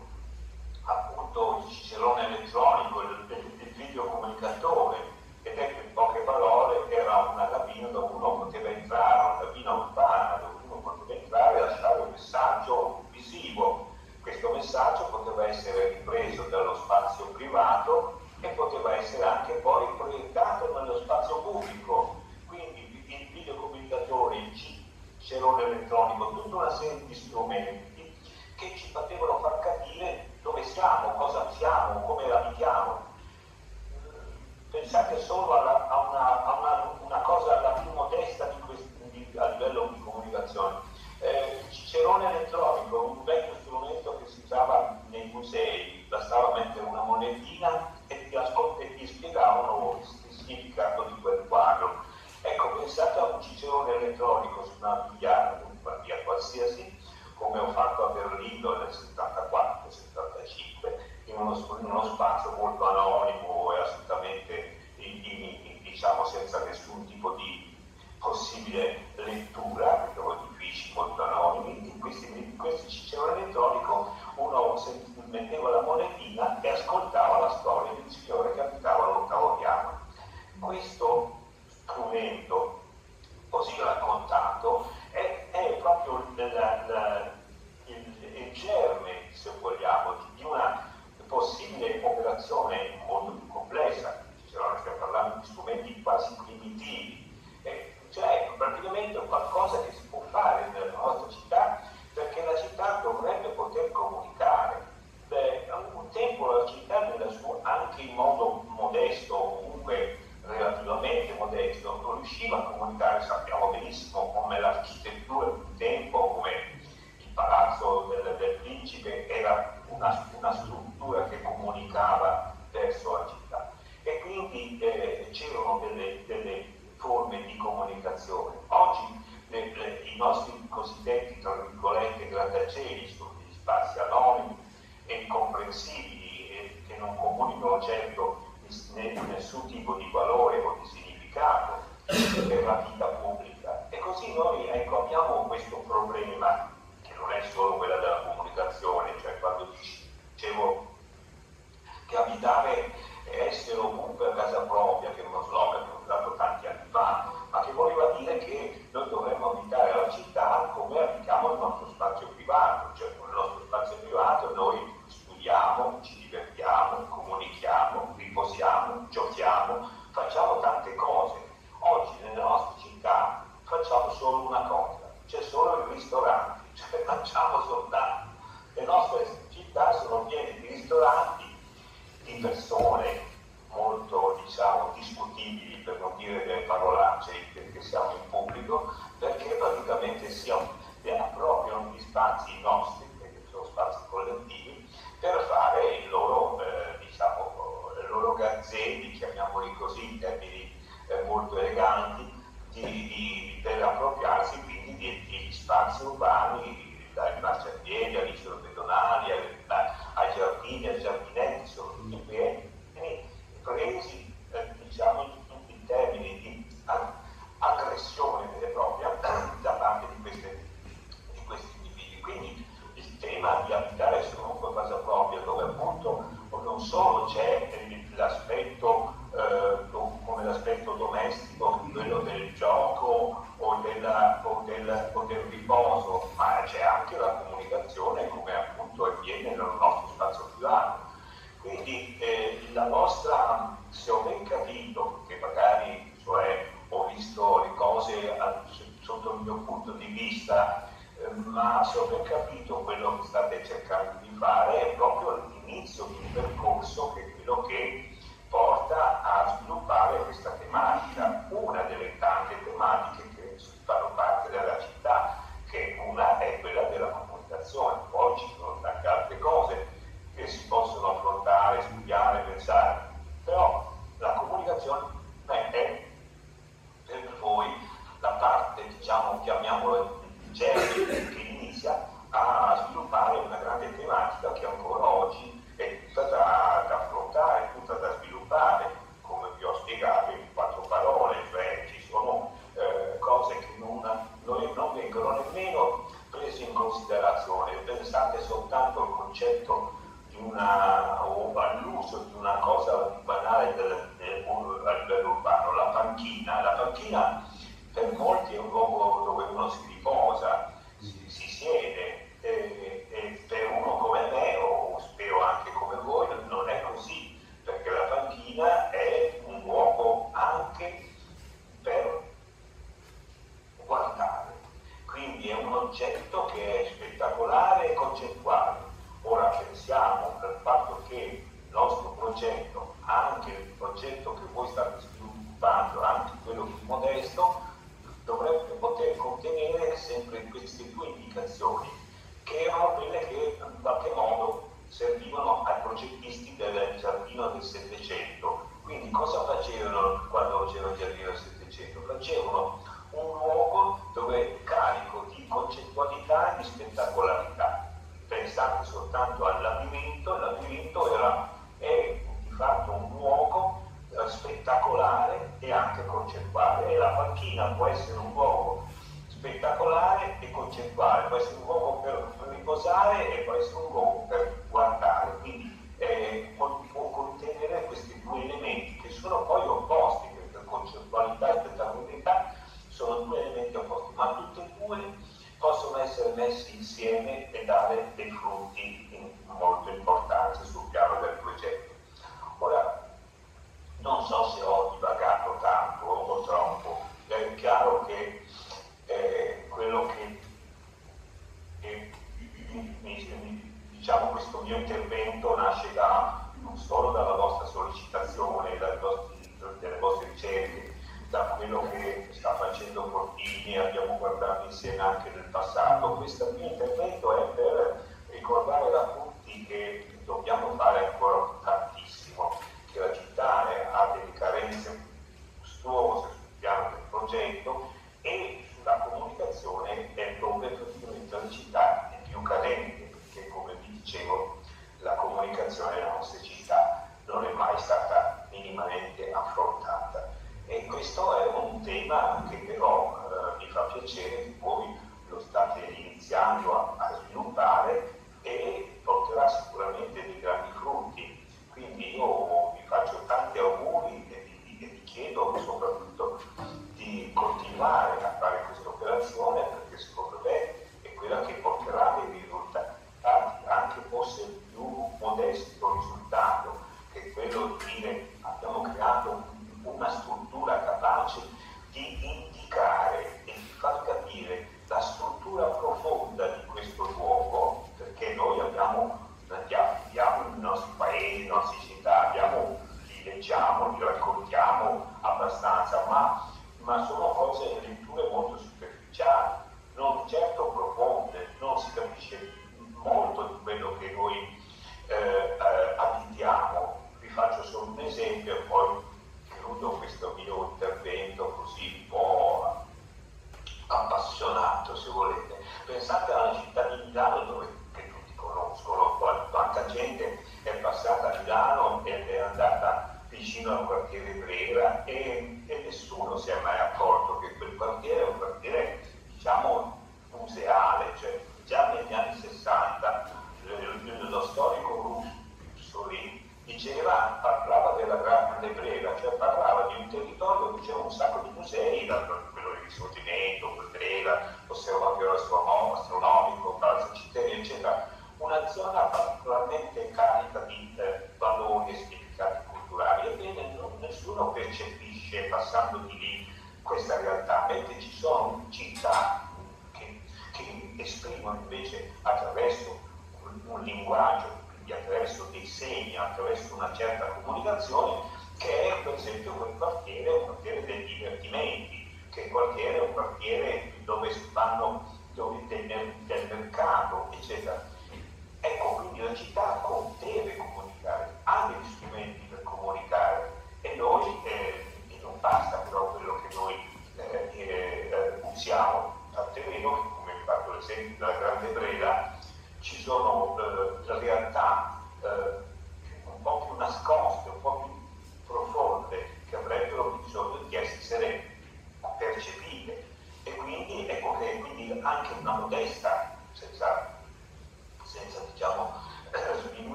appunto il cicerone elettronico, il, il, il videocomunicatore ed è che in poche parole era una cabina dove uno poteva entrare, una cabina urbana dove uno poteva entrare e lasciare un messaggio visivo. Questo messaggio poteva essere ripreso dallo spazio privato che poteva essere anche poi proiettato nello spazio pubblico. Quindi il videocomunicatore, il cerone elettronico, tutta una serie di strumenti che ci potevano far capire dove siamo, cosa siamo, come abitiamo. Pensate solo alla, a, una, a una, una, cosa alla più modesta di questi, di, a livello di comunicazione. Eh, il cicerone elettronico, un vecchio strumento che si usava nei musei, bastava mettere una monetina e ti, ascolt- e ti spiegavano il significato di quel quadro. Ecco, pensate a un cicerone elettronico su una bigliarda, una via qualsiasi, come ho fatto a Berlino nel 74-75, in, in uno, spazio molto anonimo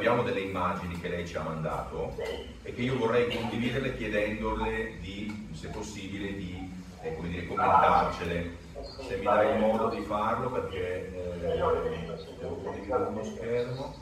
abbiamo delle immagini che lei ci ha mandato e che io vorrei condividerle chiedendole di, se possibile, di eh, come dire, commentarcele. Se mi dai modo di farlo perché eh, devo condividere uno schermo.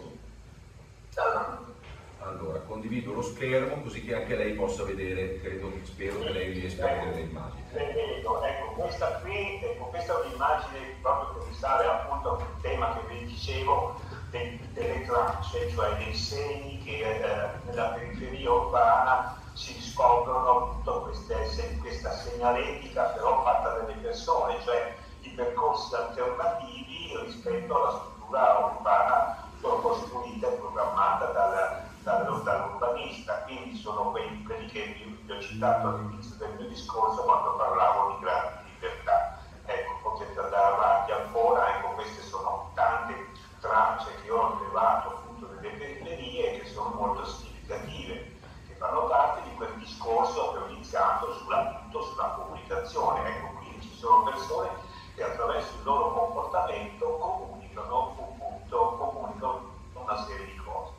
Allora, condivido lo schermo così che anche lei possa vedere, credo, spero che lei riesca a vedere le immagini. Perfetto, ecco, questa qui, ecco, questa è un'immagine proprio che risale appunto al tema che vi dicevo delle tracce, cioè dei segni che eh, nella periferia urbana si appunto queste, questa segnaletica però fatta dalle persone, cioè i percorsi alternativi rispetto alla struttura urbana costruita e programmata dal, dal, dall'urbanista, quindi sono quelli, quelli che vi ho citato all'inizio del mio discorso quando parlavo di grandi libertà. Ecco, potete andare avanti ancora, ecco, queste sono tante tracce che ho rilevato appunto nelle periferie che sono molto significative, che fanno parte di quel discorso che ho iniziato sulla, sulla comunicazione. Ecco, quindi ci sono persone che attraverso il loro comportamento comunicano, appunto, comunicano una serie di cose.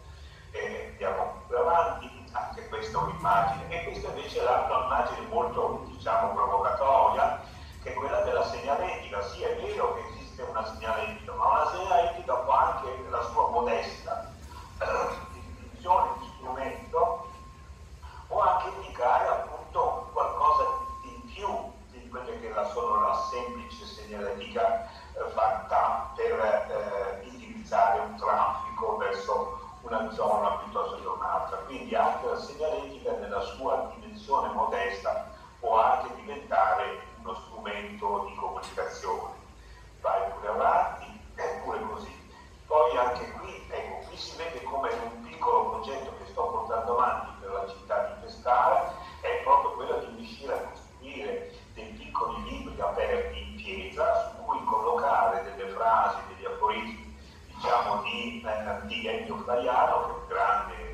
E andiamo più avanti, anche questa è un'immagine, e questa invece è l'altra immagine molto diciamo provocatoria, che è quella della segnaletica. Sì, è vero che esiste una segnaletica, ma una segnaletica può anche la sua modesta definizione di strumento, può anche indicare appunto qualcosa di più di quelle che sono la semplice segnaletica eh, fatta per eh, indirizzare un traffico verso una zona piuttosto che un'altra. Quindi anche la segnaletica nella sua dimensione modesta può anche diventare uno strumento di comunicazione. Vai pure avanti, è pure così. Poi anche qui, ecco, qui si vede come un piccolo progetto che sto portando avanti per la città di Pescara è proprio quello di riuscire a costruire dei piccoli libri aperti in pietra su cui collocare delle frasi, degli aforismi, diciamo di, eh, di Ennio Flaiano, che è un grande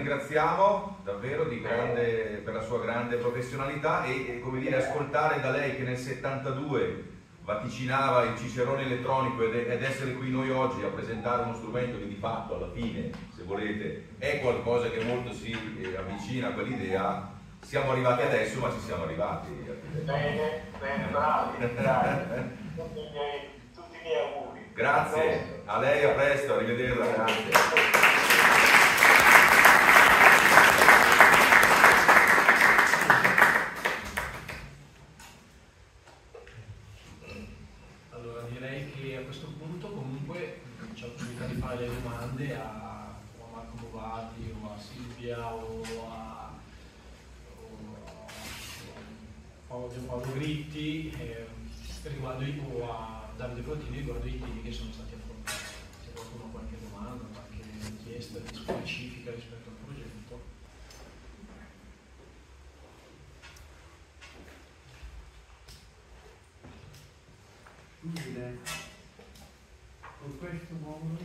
ringraziamo davvero grande, per la sua grande professionalità e, e, come dire ascoltare da lei che nel 72 vaticinava il cicerone elettronico ed, ed, essere qui noi oggi a presentare uno strumento che di fatto alla fine, se volete, è qualcosa che molto si eh, avvicina a quell'idea, siamo arrivati adesso ma ci siamo arrivati. Bene, bene, bravi, bravi. tutti, i miei, tutti i miei auguri. Grazie, a lei a presto, arrivederla, grazie. Paolo Gritti eh, riguardo o a Davide Cortini riguardo i temi che sono stati affrontati. Se qualcuno ha qualche domanda, qualche richiesta specifica rispetto al progetto. Quindi, con questo modo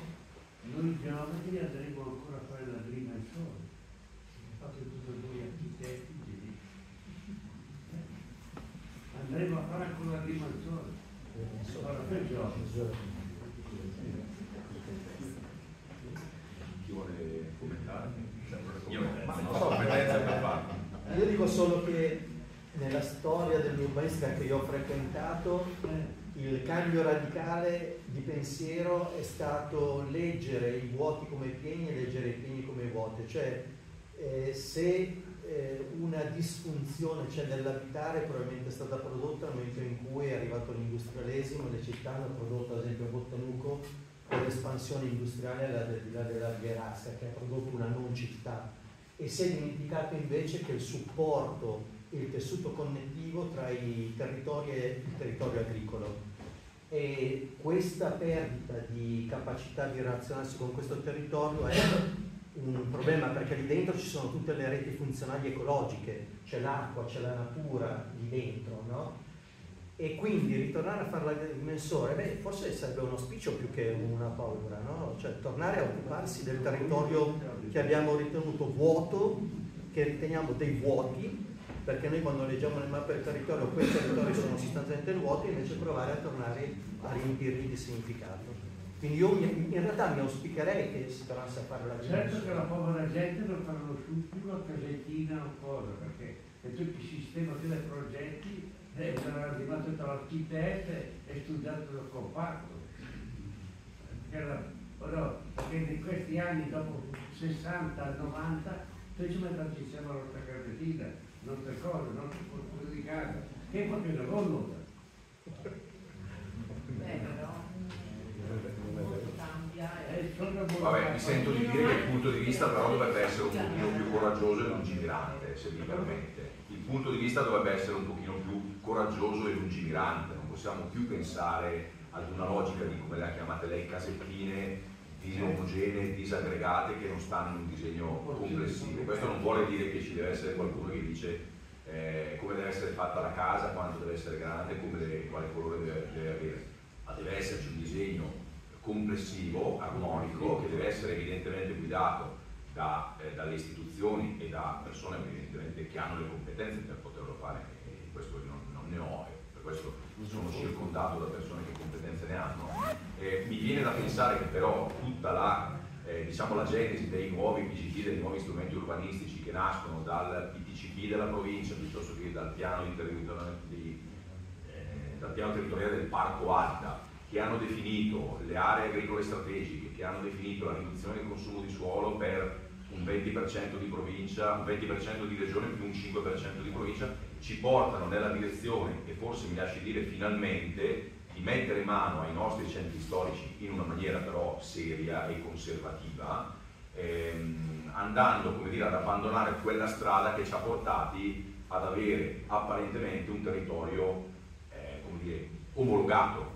noi geometri andremo ancora a fare la prima al sole. Fate tutti voi architetti andremo a fare ancora prima il sole. Allora, perciò. Chi vuole commentare? Io, ma non so, competenza per farlo. Io dico solo che nella storia dell'urbanistica che io ho frequentato il cambio radicale di pensiero è stato leggere i vuoti come pieni e leggere i pieni come vuoti, cioè eh, se eh, una disfunzione c'è nell'abitare probabilmente è stata prodotta nel momento in cui è arrivato l'industrialesimo, le città hanno prodotto ad esempio Bottanuco l'espansione industriale alla della, della Gherasca che ha prodotto una non città. E si è dimenticato invece che il supporto il tessuto connettivo tra i territori e il territorio agricolo e questa perdita di capacità di relazionarsi con questo territorio è un problema perché lì dentro ci sono tutte le reti funzionali ecologiche, c'è l'acqua, c'è la natura lì dentro, no? E quindi ritornare a fare l'agrimensore, beh, forse sarebbe un auspicio più che una paura, no? Cioè tornare a occuparsi del territorio che abbiamo ritenuto vuoto, che riteniamo dei vuoti, perché noi quando leggiamo le mappe del territorio quei territori sono sostanzialmente vuoti, invece provare a tornare a riempirli di significato. Quindi io in realtà mi auspicherei che si tornasse a fare la gente. Certo che la povera gente non faranno subito a casettina o cosa, perché è tutto il sistema dei progetti è arrivato tra l'architetto e studiato dal compatto. Perché, perché in questi anni, dopo 60, 90, noi ci mettiamo insieme alla nostra casettina, nostre cose, nostre costruzioni di casa, che fa che ne vogliono. Beh, però molto cambia. e- Vabbè, mi sento di dire che il punto di vista però dovrebbe essere un pochino più coraggioso e lungimirante, se mi permette. Il punto di vista dovrebbe essere un pochino più coraggioso e lungimirante, non possiamo più pensare ad una logica di, come le ha chiamate lei, casettine disomogenee, disaggregate che non stanno in un disegno complessivo. Questo non vuole dire che ci deve essere qualcuno che dice eh, come deve essere fatta la casa, quanto deve essere grande, deve, quale colore deve, deve avere, ma deve esserci un disegno complessivo, armonico, che deve essere evidentemente guidato da, eh, dalle istituzioni e da persone evidentemente che hanno le competenze per poterlo fare, e questo non, non ne ho, per questo sono circondato da persone che competenze ne hanno. Eh, mi viene da pensare che però tutta la, eh, diciamo, la genesi dei nuovi PCT, dei nuovi strumenti urbanistici che nascono dal PTCP della provincia piuttosto che dal piano, di eh, dal piano territoriale del Parco Alta, che hanno definito le aree agricole strategiche, che hanno definito la riduzione del consumo di suolo per un 20% di provincia, un 20% di regione più un 5% di provincia, ci portano nella direzione, e forse mi lasci dire finalmente, di mettere mano ai nostri centri storici in una maniera però seria e conservativa, ehm, andando come dire, ad abbandonare quella strada che ci ha portati ad avere apparentemente un territorio eh, come dire, omologato,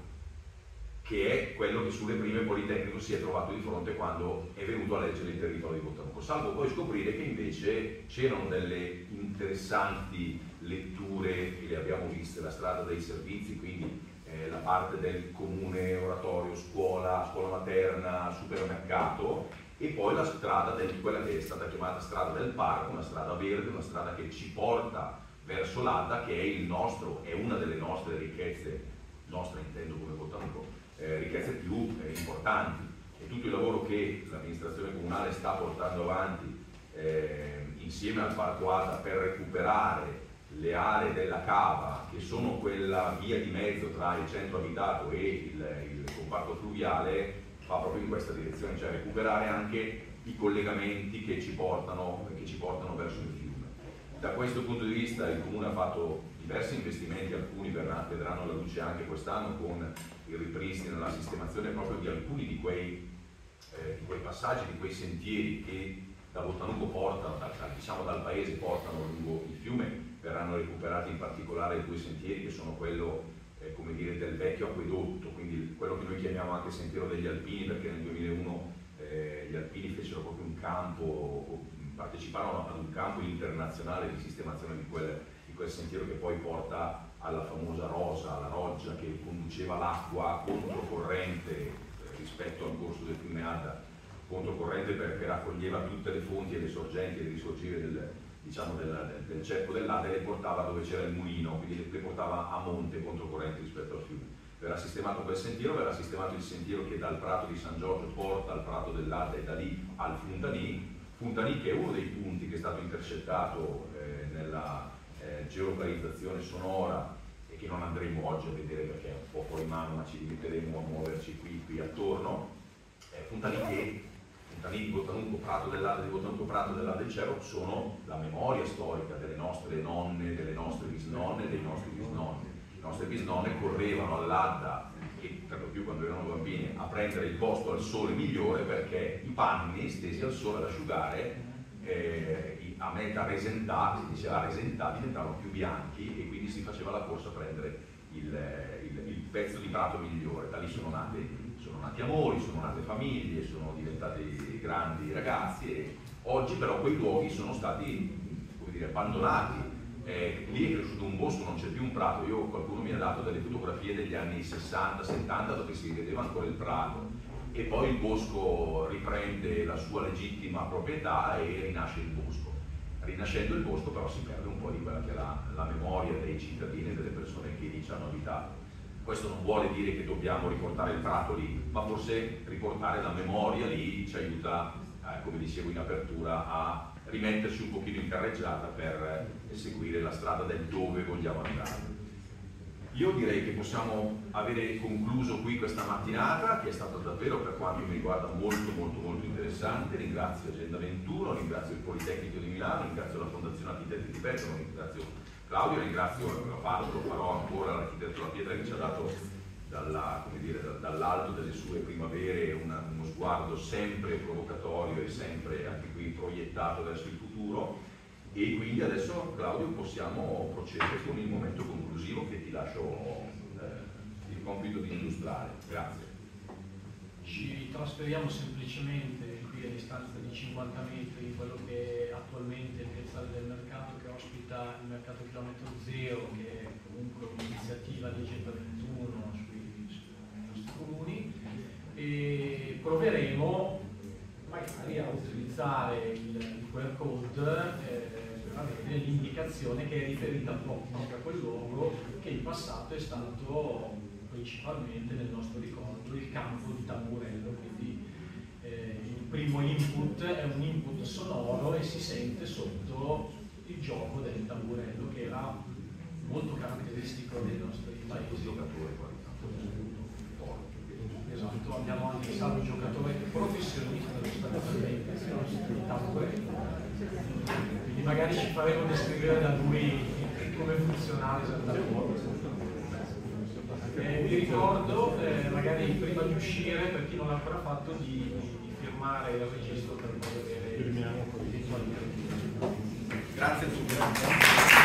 che è quello che sulle prime Politecnico si è trovato di fronte quando è venuto a leggere il territorio di Bottanuco, salvo poi scoprire che invece c'erano delle interessanti letture, e le abbiamo viste, la strada dei servizi, quindi la parte del comune, oratorio, scuola, scuola materna, supermercato, e poi la strada del, quella che è stata chiamata strada del parco, una strada verde, una strada che ci porta verso l'Adda, che è, il nostro, è una delle nostre ricchezze, nostra intendo come Bottanuco, eh, ricchezze più eh, importanti. E tutto il lavoro che l'amministrazione comunale sta portando avanti eh, insieme al Parco Alta per recuperare le aree della cava, che sono quella via di mezzo tra il centro abitato e il, il comparto fluviale, va proprio in questa direzione, cioè recuperare anche i collegamenti che ci portano, che ci portano verso il fiume. Da questo punto di vista il Comune ha fatto diversi investimenti, alcuni vedranno la luce anche quest'anno con il ripristino, la sistemazione proprio di alcuni di quei, eh, di quei passaggi, di quei sentieri che da Bottanuco portano, dal- diciamo dal paese portano lungo il fiume, verranno recuperati in particolare due sentieri che sono quello eh, dire, del vecchio acquedotto, quindi quello che noi chiamiamo anche sentiero degli alpini, perché nel 2001 eh, gli alpini fecero proprio un campo, parteciparono ad un campo internazionale di sistemazione di quel, di quel sentiero che poi porta alla famosa rosa, alla roggia che conduceva l'acqua controcorrente eh, rispetto al corso del fiume Adda, controcorrente perché raccoglieva tutte le fonti e le sorgenti e le risorgire del, diciamo, del, del, ceppo dell'Adda e le portava dove c'era il mulino, quindi le, portava a monte controcorrente rispetto al fiume. Verrà sistemato quel sentiero, verrà sistemato il sentiero che dal prato di San Giorgio porta al prato dell'Adda e da lì al Funtanì, Funtanì che è uno dei punti che è stato intercettato eh, nella eh, geolocalizzazione sonora e che non andremo oggi a vedere perché è un po' fuori mano, ma ci limiteremo a muoverci qui, qui attorno. Eh, Funtanì che Funtanì di Bottanuco, Prato dell'Ade di Bottanuco, Prato dell'Ade del Cerro sono la memoria storica delle nostre nonne, delle nostre bisnonne, dei nostri bisnonni. Le nostre bisnonne correvano all'Adda e per lo più quando erano bambini a prendere il posto al sole migliore perché i panni stesi al sole ad asciugare eh, a metà resentà, si diceva resentà, diventavano più bianchi e quindi si faceva la corsa a prendere il, il- il pezzo di prato migliore. Da lì sono nati, nati amori, sono nate famiglie, sono diventati grandi ragazzi e oggi però quei luoghi sono stati dire, abbandonati. Eh, lì è cresciuto un bosco, non c'è più un prato. Io, qualcuno mi ha dato delle fotografie degli anni 60-70 dove si vedeva ancora il prato e poi il bosco riprende la sua legittima proprietà e rinasce il bosco. Rinascendo il bosco però si perde un po' di quella che è la, la memoria dei cittadini e delle persone che lì ci hanno abitato. Questo non vuole dire che dobbiamo riportare il prato lì, ma forse riportare la memoria lì ci aiuta, eh, come dicevo in apertura, a rimetterci un pochino in carreggiata per seguire la strada del dove vogliamo andare. Io direi che possiamo avere concluso qui questa mattinata, che è stata davvero per quanto mi riguarda molto molto molto interessante. Ringrazio Agenda 21, ringrazio il Politecnico di Milano, ringrazio la Fondazione Architetti di Bergamo, ringrazio Claudio ringrazio, lo farò ancora l'architetto La Pietra che ci ha dato dall'alto delle sue primavere una, uno sguardo sempre provocatorio e sempre anche qui proiettato verso il futuro e quindi adesso Claudio possiamo procedere con il momento conclusivo che ti lascio eh, il compito di illustrare. Grazie. Ci trasferiamo semplicemente qui a distanza di 50 metri quello che è attualmente il piazzale del ospita il mercato chilometro zero che è comunque un'iniziativa di Agenda 21 sui, sui nostri comuni. E proveremo magari a utilizzare il, il QR code eh, l'indicazione che è riferita proprio a quel luogo che in passato è stato principalmente nel nostro ricordo il campo di Tamburello, quindi eh, il primo input è un input sonoro e si sente sotto gioco del tamburello che era molto caratteristico dei nostri paesi. Esatto, abbiamo anche stato un giocatore professionista dello stadio di tamburello quindi magari ci faremo descrivere da lui come funzionava esattamente. Eh, vi ricordo, eh, magari prima di uscire, per chi non l'ha ancora fatto, di, di firmare il registro per poter avere... Grazie a tutti.